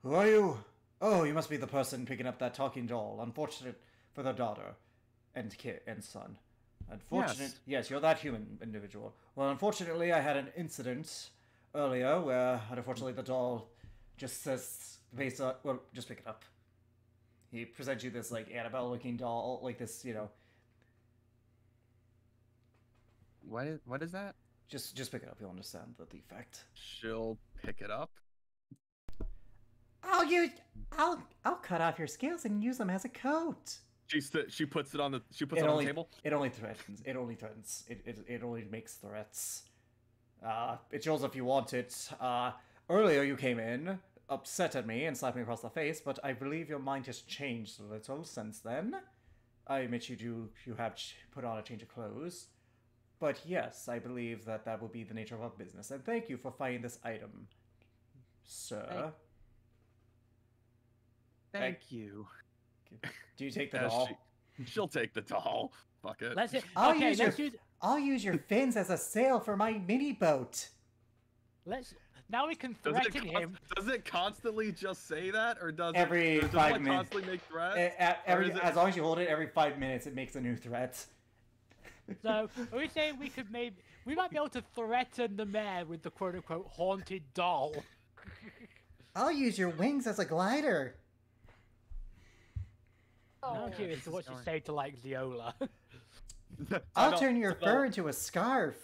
Who are you? Oh, you must be the person picking up that talking doll. Unfortunate for the daughter and kid and son. Unfortunate. Yes. Yes. you're that human individual. Well, unfortunately, I had an incident earlier where, unfortunately, the doll just says based on. Well, just pick it up. He presents you this like Annabelle-looking doll, like this, you know. What is what is that? Just, just pick it up. You'll understand the defect. She'll pick it up. I'll use. I'll. I'll cut off your scales and use them as a coat. She st- she puts it on the she puts It it, on the table. It only threatens. It only threatens. It, it, it only makes threats. Uh, it shows if you want it. Uh, earlier you came in, upset at me, and slapped me across the face, but I believe your mind has changed a little since then. I admit you do. You have put on a change of clothes. But yes, I believe that that will be the nature of our business. And thank you for finding this item, sir. Thank you. Do you take the [LAUGHS] As doll? she- she'll take the doll. Fuck it. Let's I'll okay. use your- Let's use. I'll use your fins as a sail for my mini boat. Let's. Now we can Does it, threaten const- him. does it constantly just say that, or does Every it, does five it like min- constantly make threats? A- a- Or every, it- as long as you hold it, every five minutes it makes a new threat. So are we saying we could maybe we might be able to threaten the mayor with the quote unquote haunted doll? [LAUGHS] I'll use your wings as a glider. Now I'm Oh, curious to what you say to like Leola. I'll turn your Tythel- fur into a scarf.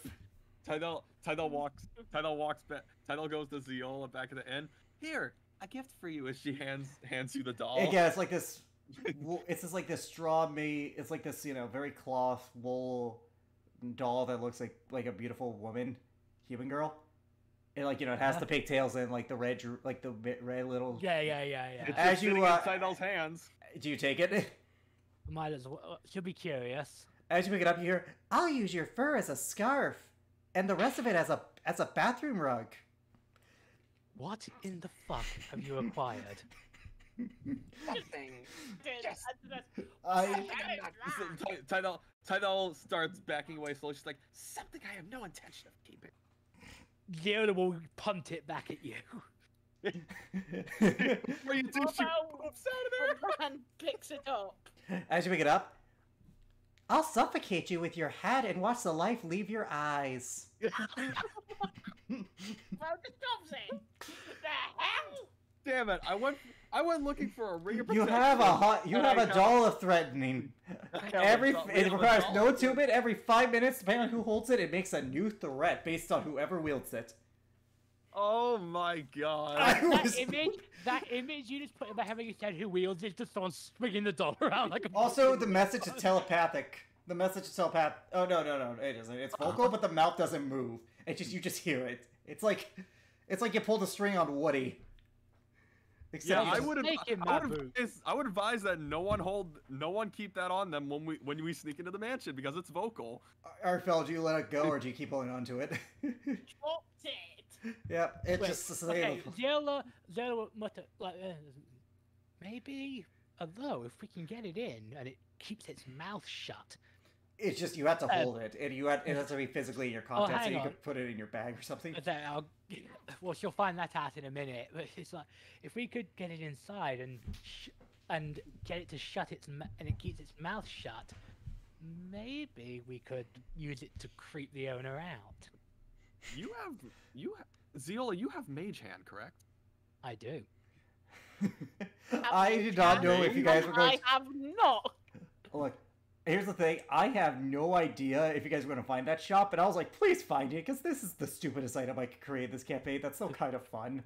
Tythel, Tythel walks. Tythel walks back. Tythel goes to Ziola back at the inn. Here, a gift for you. As she hands hands you the doll. Yeah, it's like this. [LAUGHS] It's just like this straw made. It's like this, you know, very cloth wool doll that looks like like a beautiful woman, human girl. And like you know, it has Uh-huh. the pigtails and like the red, like the red little. yeah, yeah, yeah, yeah. It's As just you, uh, in Tythel's hands. Do you take it? [LAUGHS] Might as well. She'll be curious. As you pick it up, you hear, "I'll use your fur as a scarf, and the rest of it as a as a bathroom rug." What in the fuck have you acquired? [LAUGHS] Something. Yes. I So Ti- Tythel Tythel starts backing away slowly. She's like, something I have no intention of keeping. Leola will punt it back at you. [LAUGHS] What you do? What She about out of there. Bran picks it up? As you pick it up, I'll suffocate you with your hat and watch the life leave your eyes. [LAUGHS] Well, the stops. The hell? Damn it! I went. I went looking for a ring of protection. You have a hot, you have I a got- doll of threatening. [LAUGHS] I have a Every it requires no of attunement. Every five minutes, depending on who holds it, it makes a new threat based on whoever wields it. Oh my god. I That was- image, that image you just put in my head when you said who wields it, just someone swinging the doll around like a. [LAUGHS] Also, the message is telepathic. The message is telepath. Oh no, no, no, it isn't. It's vocal, uh-huh. but the mouth doesn't move. It just you just hear it. It's like, it's like you pulled a string on Woody. Except Yeah, I would. snake I would, advise, I would advise that no one hold, no one keep that on them when we when we sneak into the mansion because it's vocal. Arfel, do you let it go or do you keep holding on to it? [LAUGHS] Dropped it. yep, it Wait, just the Okay, Zella, Ziola, Ziola, mutter, like, uh, maybe, although if we can get it in and it keeps its mouth shut, It's just you have to Uh, hold it, and you had, it has to be physically in your Oh, contents, so you on. could put it in your bag or something. then I'll, well, she'll find that out in a minute. But it's like if we could get it inside and sh- and get it to shut its ma- and it keeps its mouth shut, maybe we could use it to creep the owner out. You have you, ha- Ziola, you have mage hand, correct? I do. [LAUGHS] I did not know if you guys were going. I have not. Look, here's the thing. I have no idea if you guys are going to find that shop, but I was like, please find it, because this is the stupidest item I could create this campaign. That's so kind of fun.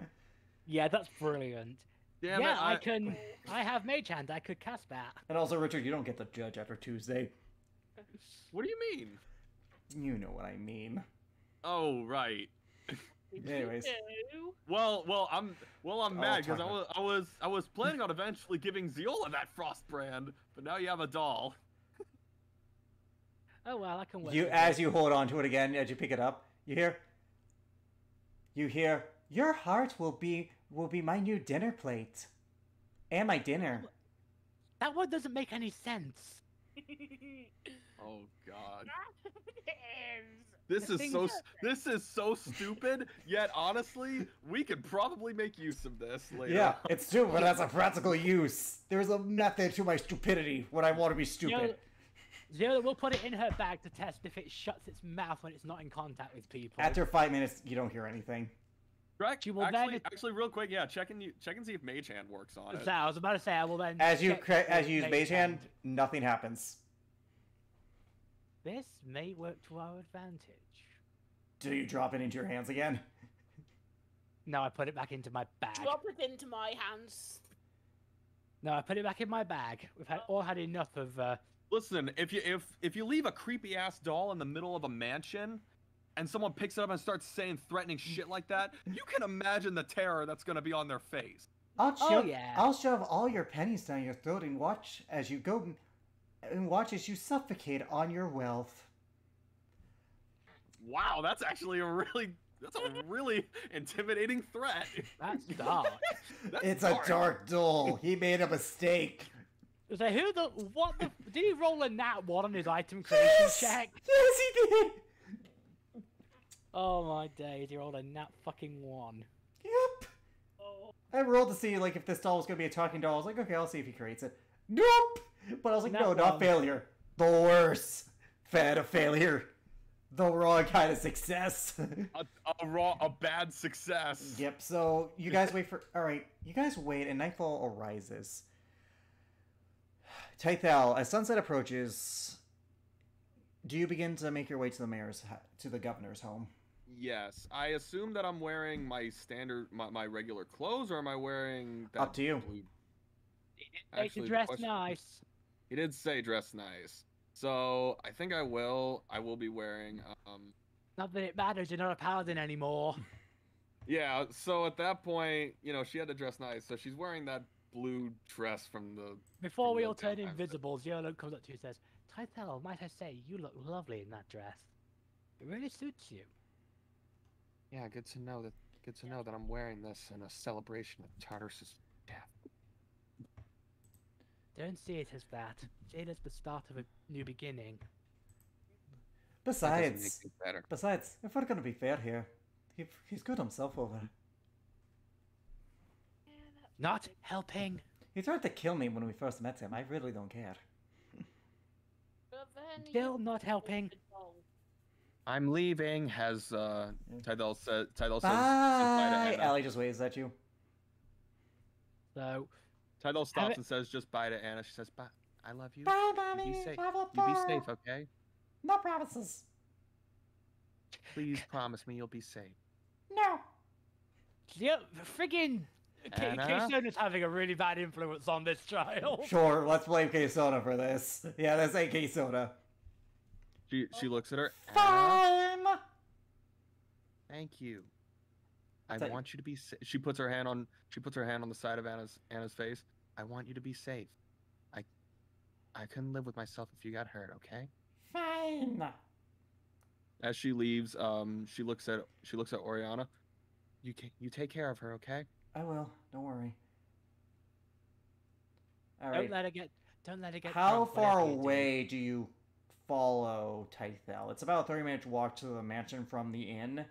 Yeah, that's brilliant. Damn yeah, it, I... can. I have mage hand. I could cast that. And also, Richard, you don't get to judge after Tuesday. What do you mean? You know what I mean. Oh right. Anyways. Well, well, I'm well, I'm Oh, mad because I was, I was, I was planning on eventually giving Ziola that frost brand, but now you have a doll. Oh well, I can work. You, with as you hold on to it again, as you pick it up, you hear. You hear. Your heart will be will be my new dinner plate, and my dinner. That one doesn't make any sense. [LAUGHS] Oh God. [LAUGHS] This is so is- this is so stupid. Yet honestly, we could probably make use of this later. Yeah, it's stupid, but that's a practical use. There's a method to my stupidity when I want to be stupid. Zero, we'll put it in her bag to test if it shuts its mouth when it's not in contact with people. After five minutes, you don't hear anything. Correct. She will actually, then- actually, real quick, yeah, check and check and see if Mage Hand works on it. So I was about to say I will then. As you cre- as you use Mage Mage Hand, nothing happens. This may work to our advantage. Do you drop it into your hands again? No, I put it back into my bag. Drop it into my hands. No, I put it back in my bag. We've had all had enough of. Uh, Listen, if you if if you leave a creepy ass doll in the middle of a mansion, and someone picks it up and starts saying threatening shit like that, you can imagine the terror that's gonna be on their face. I'll Oh, shove, yeah. I'll shove all your pennies down your throat and watch as you go, and watch as you suffocate on your wealth. Wow, that's actually a really that's a really intimidating threat. that's dark. [LAUGHS] That's it's a dark doll. He made a mistake. so who the what the did he roll a nat one on his item creation Yes, check? [LAUGHS] yes, he did. Oh my days, he rolled a nat fucking one. Yep. Oh. I rolled to see like if this doll was gonna be a talking doll. I was like, okay, I'll see if he creates it. Nope. But I was like, Not no, not failure. The worst. Fan of failure. The wrong kind of success. [LAUGHS] a, a raw a bad success. yep. So you guys wait for. All right. You guys wait, and nightfall arises. Tythel, as sunset approaches, do you begin to make your way to the mayor's to the governor's home? Yes, I assume that I'm wearing my standard my, my regular clothes, or am I wearing that Up to you. blue- They Actually, can the dress question- nice. He did say dress nice, so I think I will. I will be wearing. Um, Not that it matters, you're not a paladin anymore. [LAUGHS] yeah. So at that point, you know, she had to dress nice, so she's wearing that blue dress from the. Before From we the all turn Valentine's Day. invisible, Zero comes up to you and says, Tythel, might I say, you look lovely in that dress. It really suits you. Yeah, good to know that. Good to know that I'm wearing this in a celebration of Tartarus's death. Don't see it as that. See it as the start of a new beginning. That doesn't make Besides, besides, if we're gonna be fair here, he, he's good himself over. Yeah, that- Not helping. He tried to kill me when we first met him. I really don't care. Still not helping. I'm leaving. Has Uh, Yeah. Tythel said. Tythel says. says bye to Bye. Anna. Allie just waves at you. So, Tythel stops it- and says just bye to Anna. She says, "Bye. I love you. Bye, mommy. You be safe. Blah, blah, You be safe, okay? No promises. Please promise me you'll be safe." No. Yeah, friggin' K- Anna? Kaysona's having a really bad influence on this child. [LAUGHS] Sure, let's blame K Soda for this. Yeah, let's say K Soda. She she looks at her. Anna, Fine. thank you. I thought you- want you to be. Sa- she puts her hand on. She puts her hand on the side of Anna's Anna's face. I want you to be safe. I. I couldn't live with myself if you got hurt. Okay. Fine. As she leaves, um, she looks at she looks at Oriana. You can you take care of her, okay? I will. Don't worry. All Don't let her get. Don't let her get. How drunk, far whatever you do. away do you follow Tythel? It's about a 30 minute walk to the mansion from the inn.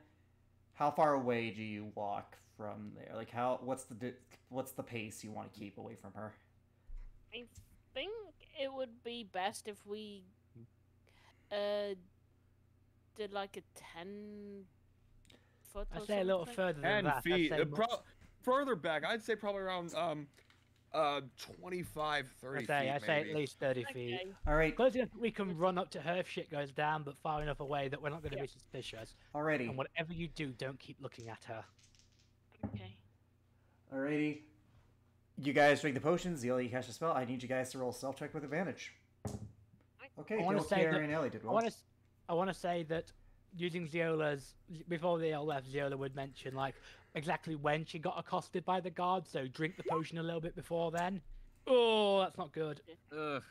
How far away do you walk from there? Like how what's the what's the pace you want to keep away from her? I think it would be best if we uh did like a ten foot. I or say a little further than Ten that. I'd feet. say pro- further back, I'd say probably around um, uh, 25, 30 I say, feet. I say at least thirty feet. All right. Close enough we can run up to her if shit goes down, but far enough away that we're not going to Yeah. be suspicious. Alrighty. And whatever you do, don't keep looking at her. Okay. Alrighty. You guys drink the potions. Zeal, you cast a spell. I need you guys to roll self check with advantage. Okay, I wanna say that- and Ellie did I want to, I want to say that using Ziola's before they all left, Ziola would mention like exactly when she got accosted by the guard. So drink the potion a little bit before then. Oh, that's not good. Ugh.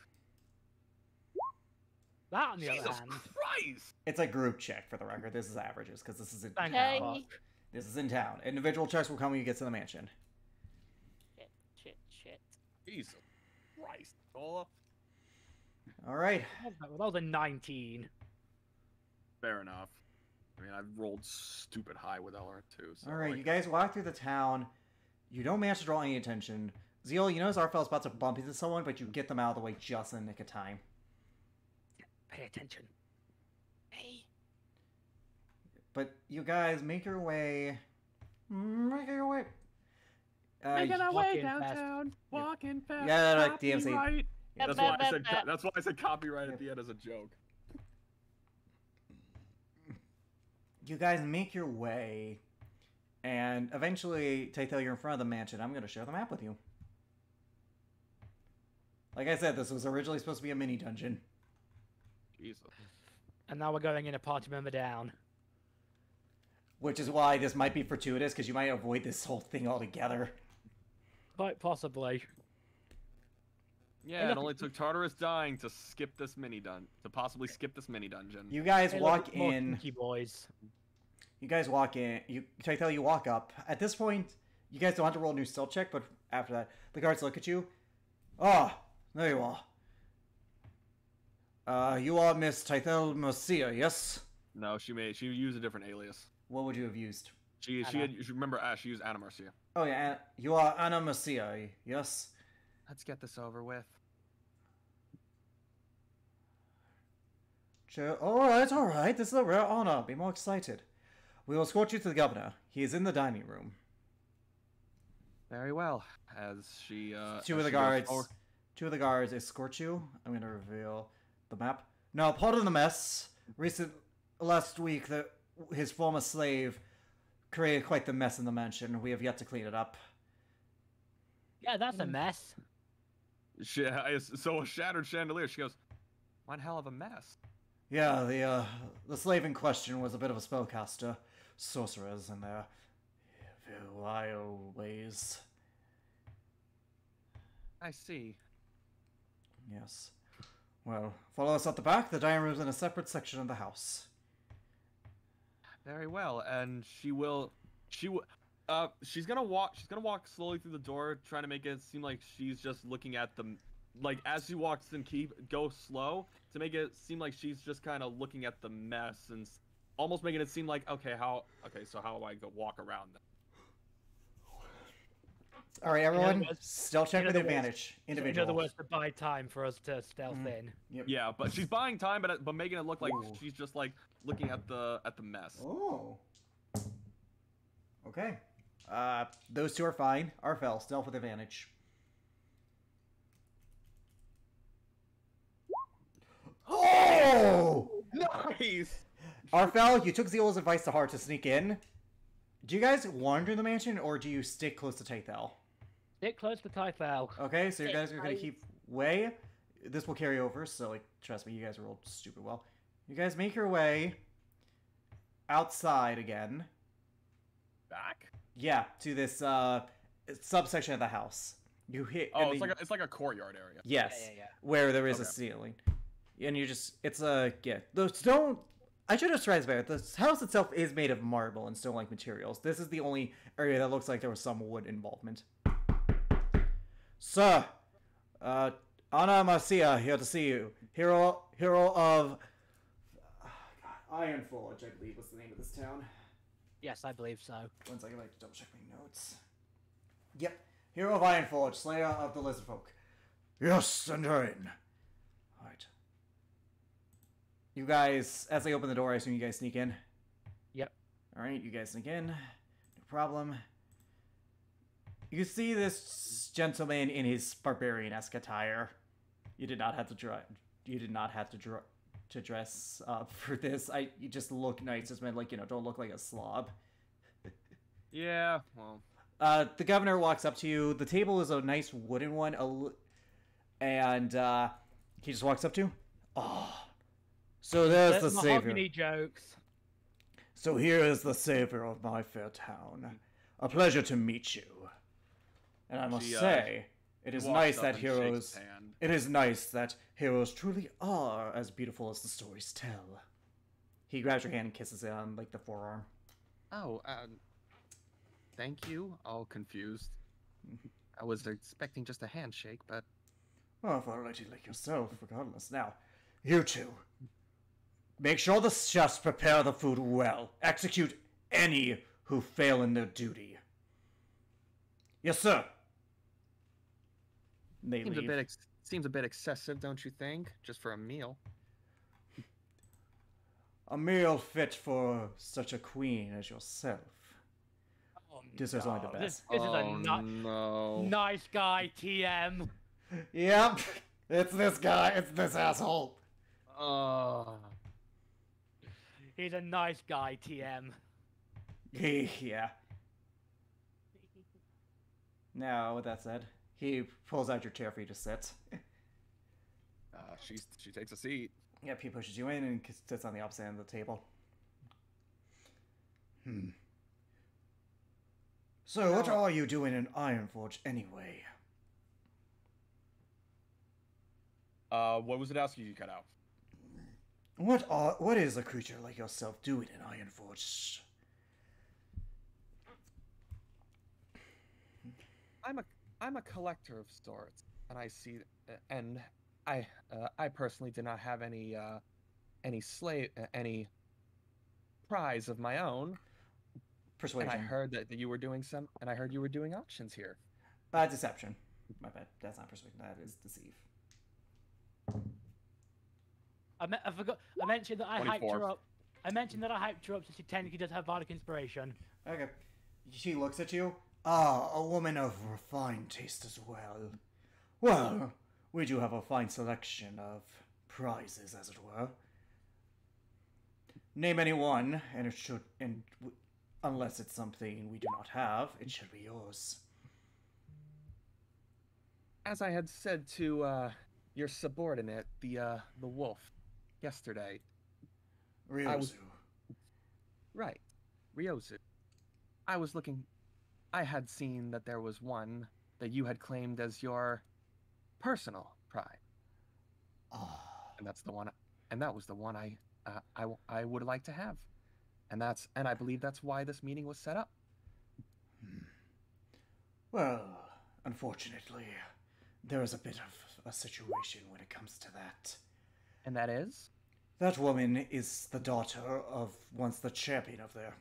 That on the Jesus other hand, Christ! It's a group check for the record. This is averages because this is in thank town. fuck. This is in town. Individual checks will come when you get to the mansion. Shit. Shit. Shit. Jesus Christ. Ola. All right. That was a 19. Fair enough. I mean, I've rolled stupid high with LR too. So All right. like, You guys walk through the town. You don't manage to draw any attention. Zeal, you notice Arfel's about to bump into someone, but you get them out of the way just in the nick of time. Pay attention. Hey. But you guys make your way. Make your way. Uh, Making our way walking fast. downtown, walking fast. Yeah, like DMC. copyright. Yeah, That's why I said. That's why I said copyright at the end as a joke. You guys make your way, and eventually, Taito, you're in front of the mansion. I'm going to share the map with you. Like I said, this was originally supposed to be a mini dungeon. Jesus. And now we're going in a party member down. Which is why this might be fortuitous, because you might avoid this whole thing altogether. Quite possibly. Yeah, Hey, it only took Tartarus dying to skip this mini dun to possibly skip this mini dungeon. You guys Hey, walk more in. kinky boys. You guys walk in. You Taito, you walk up. At this point, you guys don't have to roll a new stealth check, but after that, the guards look at you. Ah, there you are. Uh, you are Miss Tythel Mercia, yes? No, she made she used a different alias. What would you have used? She she had, you remember Ash. She used Anna Marcia. Oh yeah, you are Anna Mercia, yes? Let's get this over with. Sure. Alright, alright, this is a rare honor. Be more excited. We will escort you to the governor. He is in the dining room. Very well. As she uh, Two as of the guards. forward- Two of the guards escort you. I'm gonna reveal the map. Now, pardon the mess. Recent last week, the his former slave created quite the mess in the mansion. We have yet to clean it up. Yeah, that's a mess. She, so a shattered chandelier. She goes, one hell of a mess. Yeah, the uh, the slave in question was a bit of a spellcaster, sorcerers and their vile ways. I see. Yes. Well, follow us at the back. The dining room's in a separate section of the house. Very well. and she will she will uh she's gonna walk she's gonna walk slowly through the door trying to make it seem like she's just looking at them like as she walks in keep go slow to make it seem like she's just kind of looking at the mess and almost making it seem like okay how okay so how do i go walk around then All right, other everyone, words- stealth check in with other words- advantage. In other words, to buy time for us to stealth Mhm. in. Yep. yeah but she's buying time but but making it look like Ooh. she's just like looking at the at the mess Oh. Okay. Uh, those two are fine. Arfel, stealth with advantage. [GASPS] Oh! nice Arfel, you took Zeal's advice to heart to sneak in. Do you guys wander the mansion or do you stick close to Tythel? Stick close to Tythel. Okay, so you guys are gonna keep way. This will carry over, so like trust me, you guys are rolled stupid well. You guys make your way outside again. Back? Yeah, to this uh subsection of the house. You hit. Oh, and it's then- like a, it's like a courtyard area. yes, Yeah, yeah, yeah. where there is a ceiling, and you just it's a yeah. The stone. I should have stressed this better. The house itself is made of marble and stone-like materials. This is the only area that looks like there was some wood involvement. Sir, uh, Ana Marcia here to see you. Hero, hero of [SIGHS] Ironforge, I believe was the name of this town. Yes, I believe so. One second, I have to double check my notes. Yep. Hero of Ironforge, Slayer of the Lizard Folk. Yes, enter in. Alright. You guys, as they open the door, I assume you guys sneak in? Yep. Alright, you guys sneak in. No problem. You see this gentleman in his barbarian-esque attire. You did not have to draw. You did not have to draw to dress up [LAUGHS] for this. I you just look nice. Just meant like you know, don't look like a slob. [LAUGHS] Yeah, well, Uh, the governor walks up to you. The table is a nice wooden one, a l- and uh, he just walks up to you. Oh, so there's the savior. mahogany jokes. So here is the savior of my fair town. A pleasure to meet you. And I must She, uh, say, it is nice that heroes. It is nice that heroes truly are as beautiful as the stories tell. He grabs your hand and kisses it on like the forearm. Oh, uh, thank you. All confused. I was expecting just a handshake, but Oh, for a lady like yourself, regardless. Now, you two. Make sure the chefs prepare the food well. Execute any who fail in their duty. Yes, sir. They seems a bit ex- seems a bit excessive, don't you think? Just for a meal. A meal fit for such a queen as yourself. Oh, This is only the no, This, best. this is a oh ni- no. nice guy, TM. Yep, [LAUGHS] it's this guy. It's this asshole. Oh. He's a nice guy, TM. [LAUGHS] yeah. Now, with that said, he pulls out your chair for you to sit. Uh, she she takes a seat. Yep, he pushes you in and sits on the opposite end of the table. Hmm. So, what are you doing in Ironforge anyway? Uh, what was it asking you to cut out? What are what is a creature like yourself doing in Ironforge? I'm a I'm a collector of sorts, and I see and I uh, I personally did not have any uh, any slave uh, any prize of my own, Persuasion. and I heard that, that you were doing some, and I heard you were doing auctions here. Uh, deception. My bad. That's not persuasion. That is deceive. I, me- I forgot. I mentioned that I hyped her up. I mentioned that I hyped her up so she technically does have bardic inspiration. Okay. She looks at you. Ah, a woman of refined taste as well. Well, we do have a fine selection of prizes, as it were. Name any one, and it should, and w- unless it's something we do not have, it should be yours. As I had said to uh, your subordinate, the uh, the wolf, yesterday. Ryozu. was- Right, Ryozu. I was looking. I had seen that there was one that you had claimed as your personal pride, Ah, and that's the one. And that was the one I uh, I I would like to have, and that's and I believe that's why this meeting was set up. well, unfortunately, there is a bit of a situation when it comes to that. And that is That woman is the daughter of once the champion of their,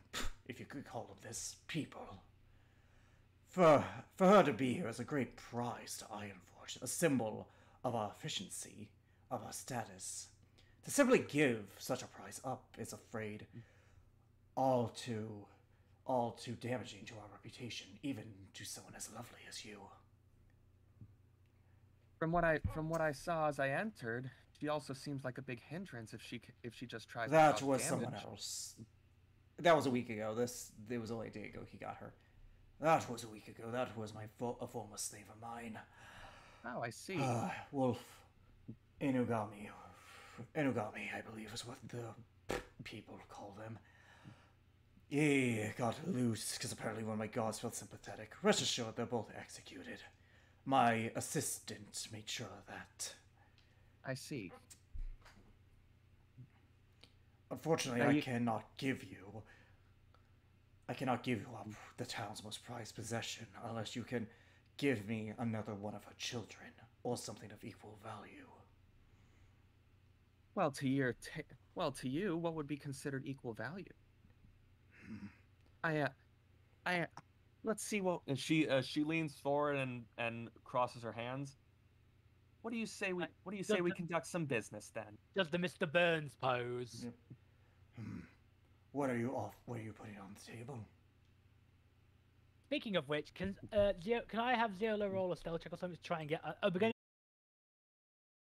if you could call them this, people. For, for her to be here is a great prize to Ironforge, a symbol of our efficiency, of our status. To simply give such a prize up is afraid all too, all too damaging to our reputation, even to someone as lovely as you. from what I from what I saw as I entered. She also seems like a big hindrance if she if she just tries. to That was someone else. That was a week ago. This it was only a day ago he got her. That was a week ago. That was my fo- a former slave of mine. Oh, I see. Uh, Wolf Inugami. Inugami, I believe, is what the people call them. He got loose because apparently one of my gods felt sympathetic. Rest assured, they're both executed. My assistant made sure of that. I see. Unfortunately, Now I you- cannot give you. I cannot give you up the town's most prized possession unless you can give me another one of her children or something of equal value. Well, to your ta- well, to you, what would be considered equal value? I, uh, I, uh, let's see what. And she uh, she leans forward and and crosses her hands. What do you say we? What do you say we doesn't- conduct some business then? Does the Mr. Burns pose? Yep. Hmm. What are you off? What are you putting on the table? Speaking of which, can uh, Zio, can I have Ziola roll a spell check or something to try and get? Uh, oh, we're going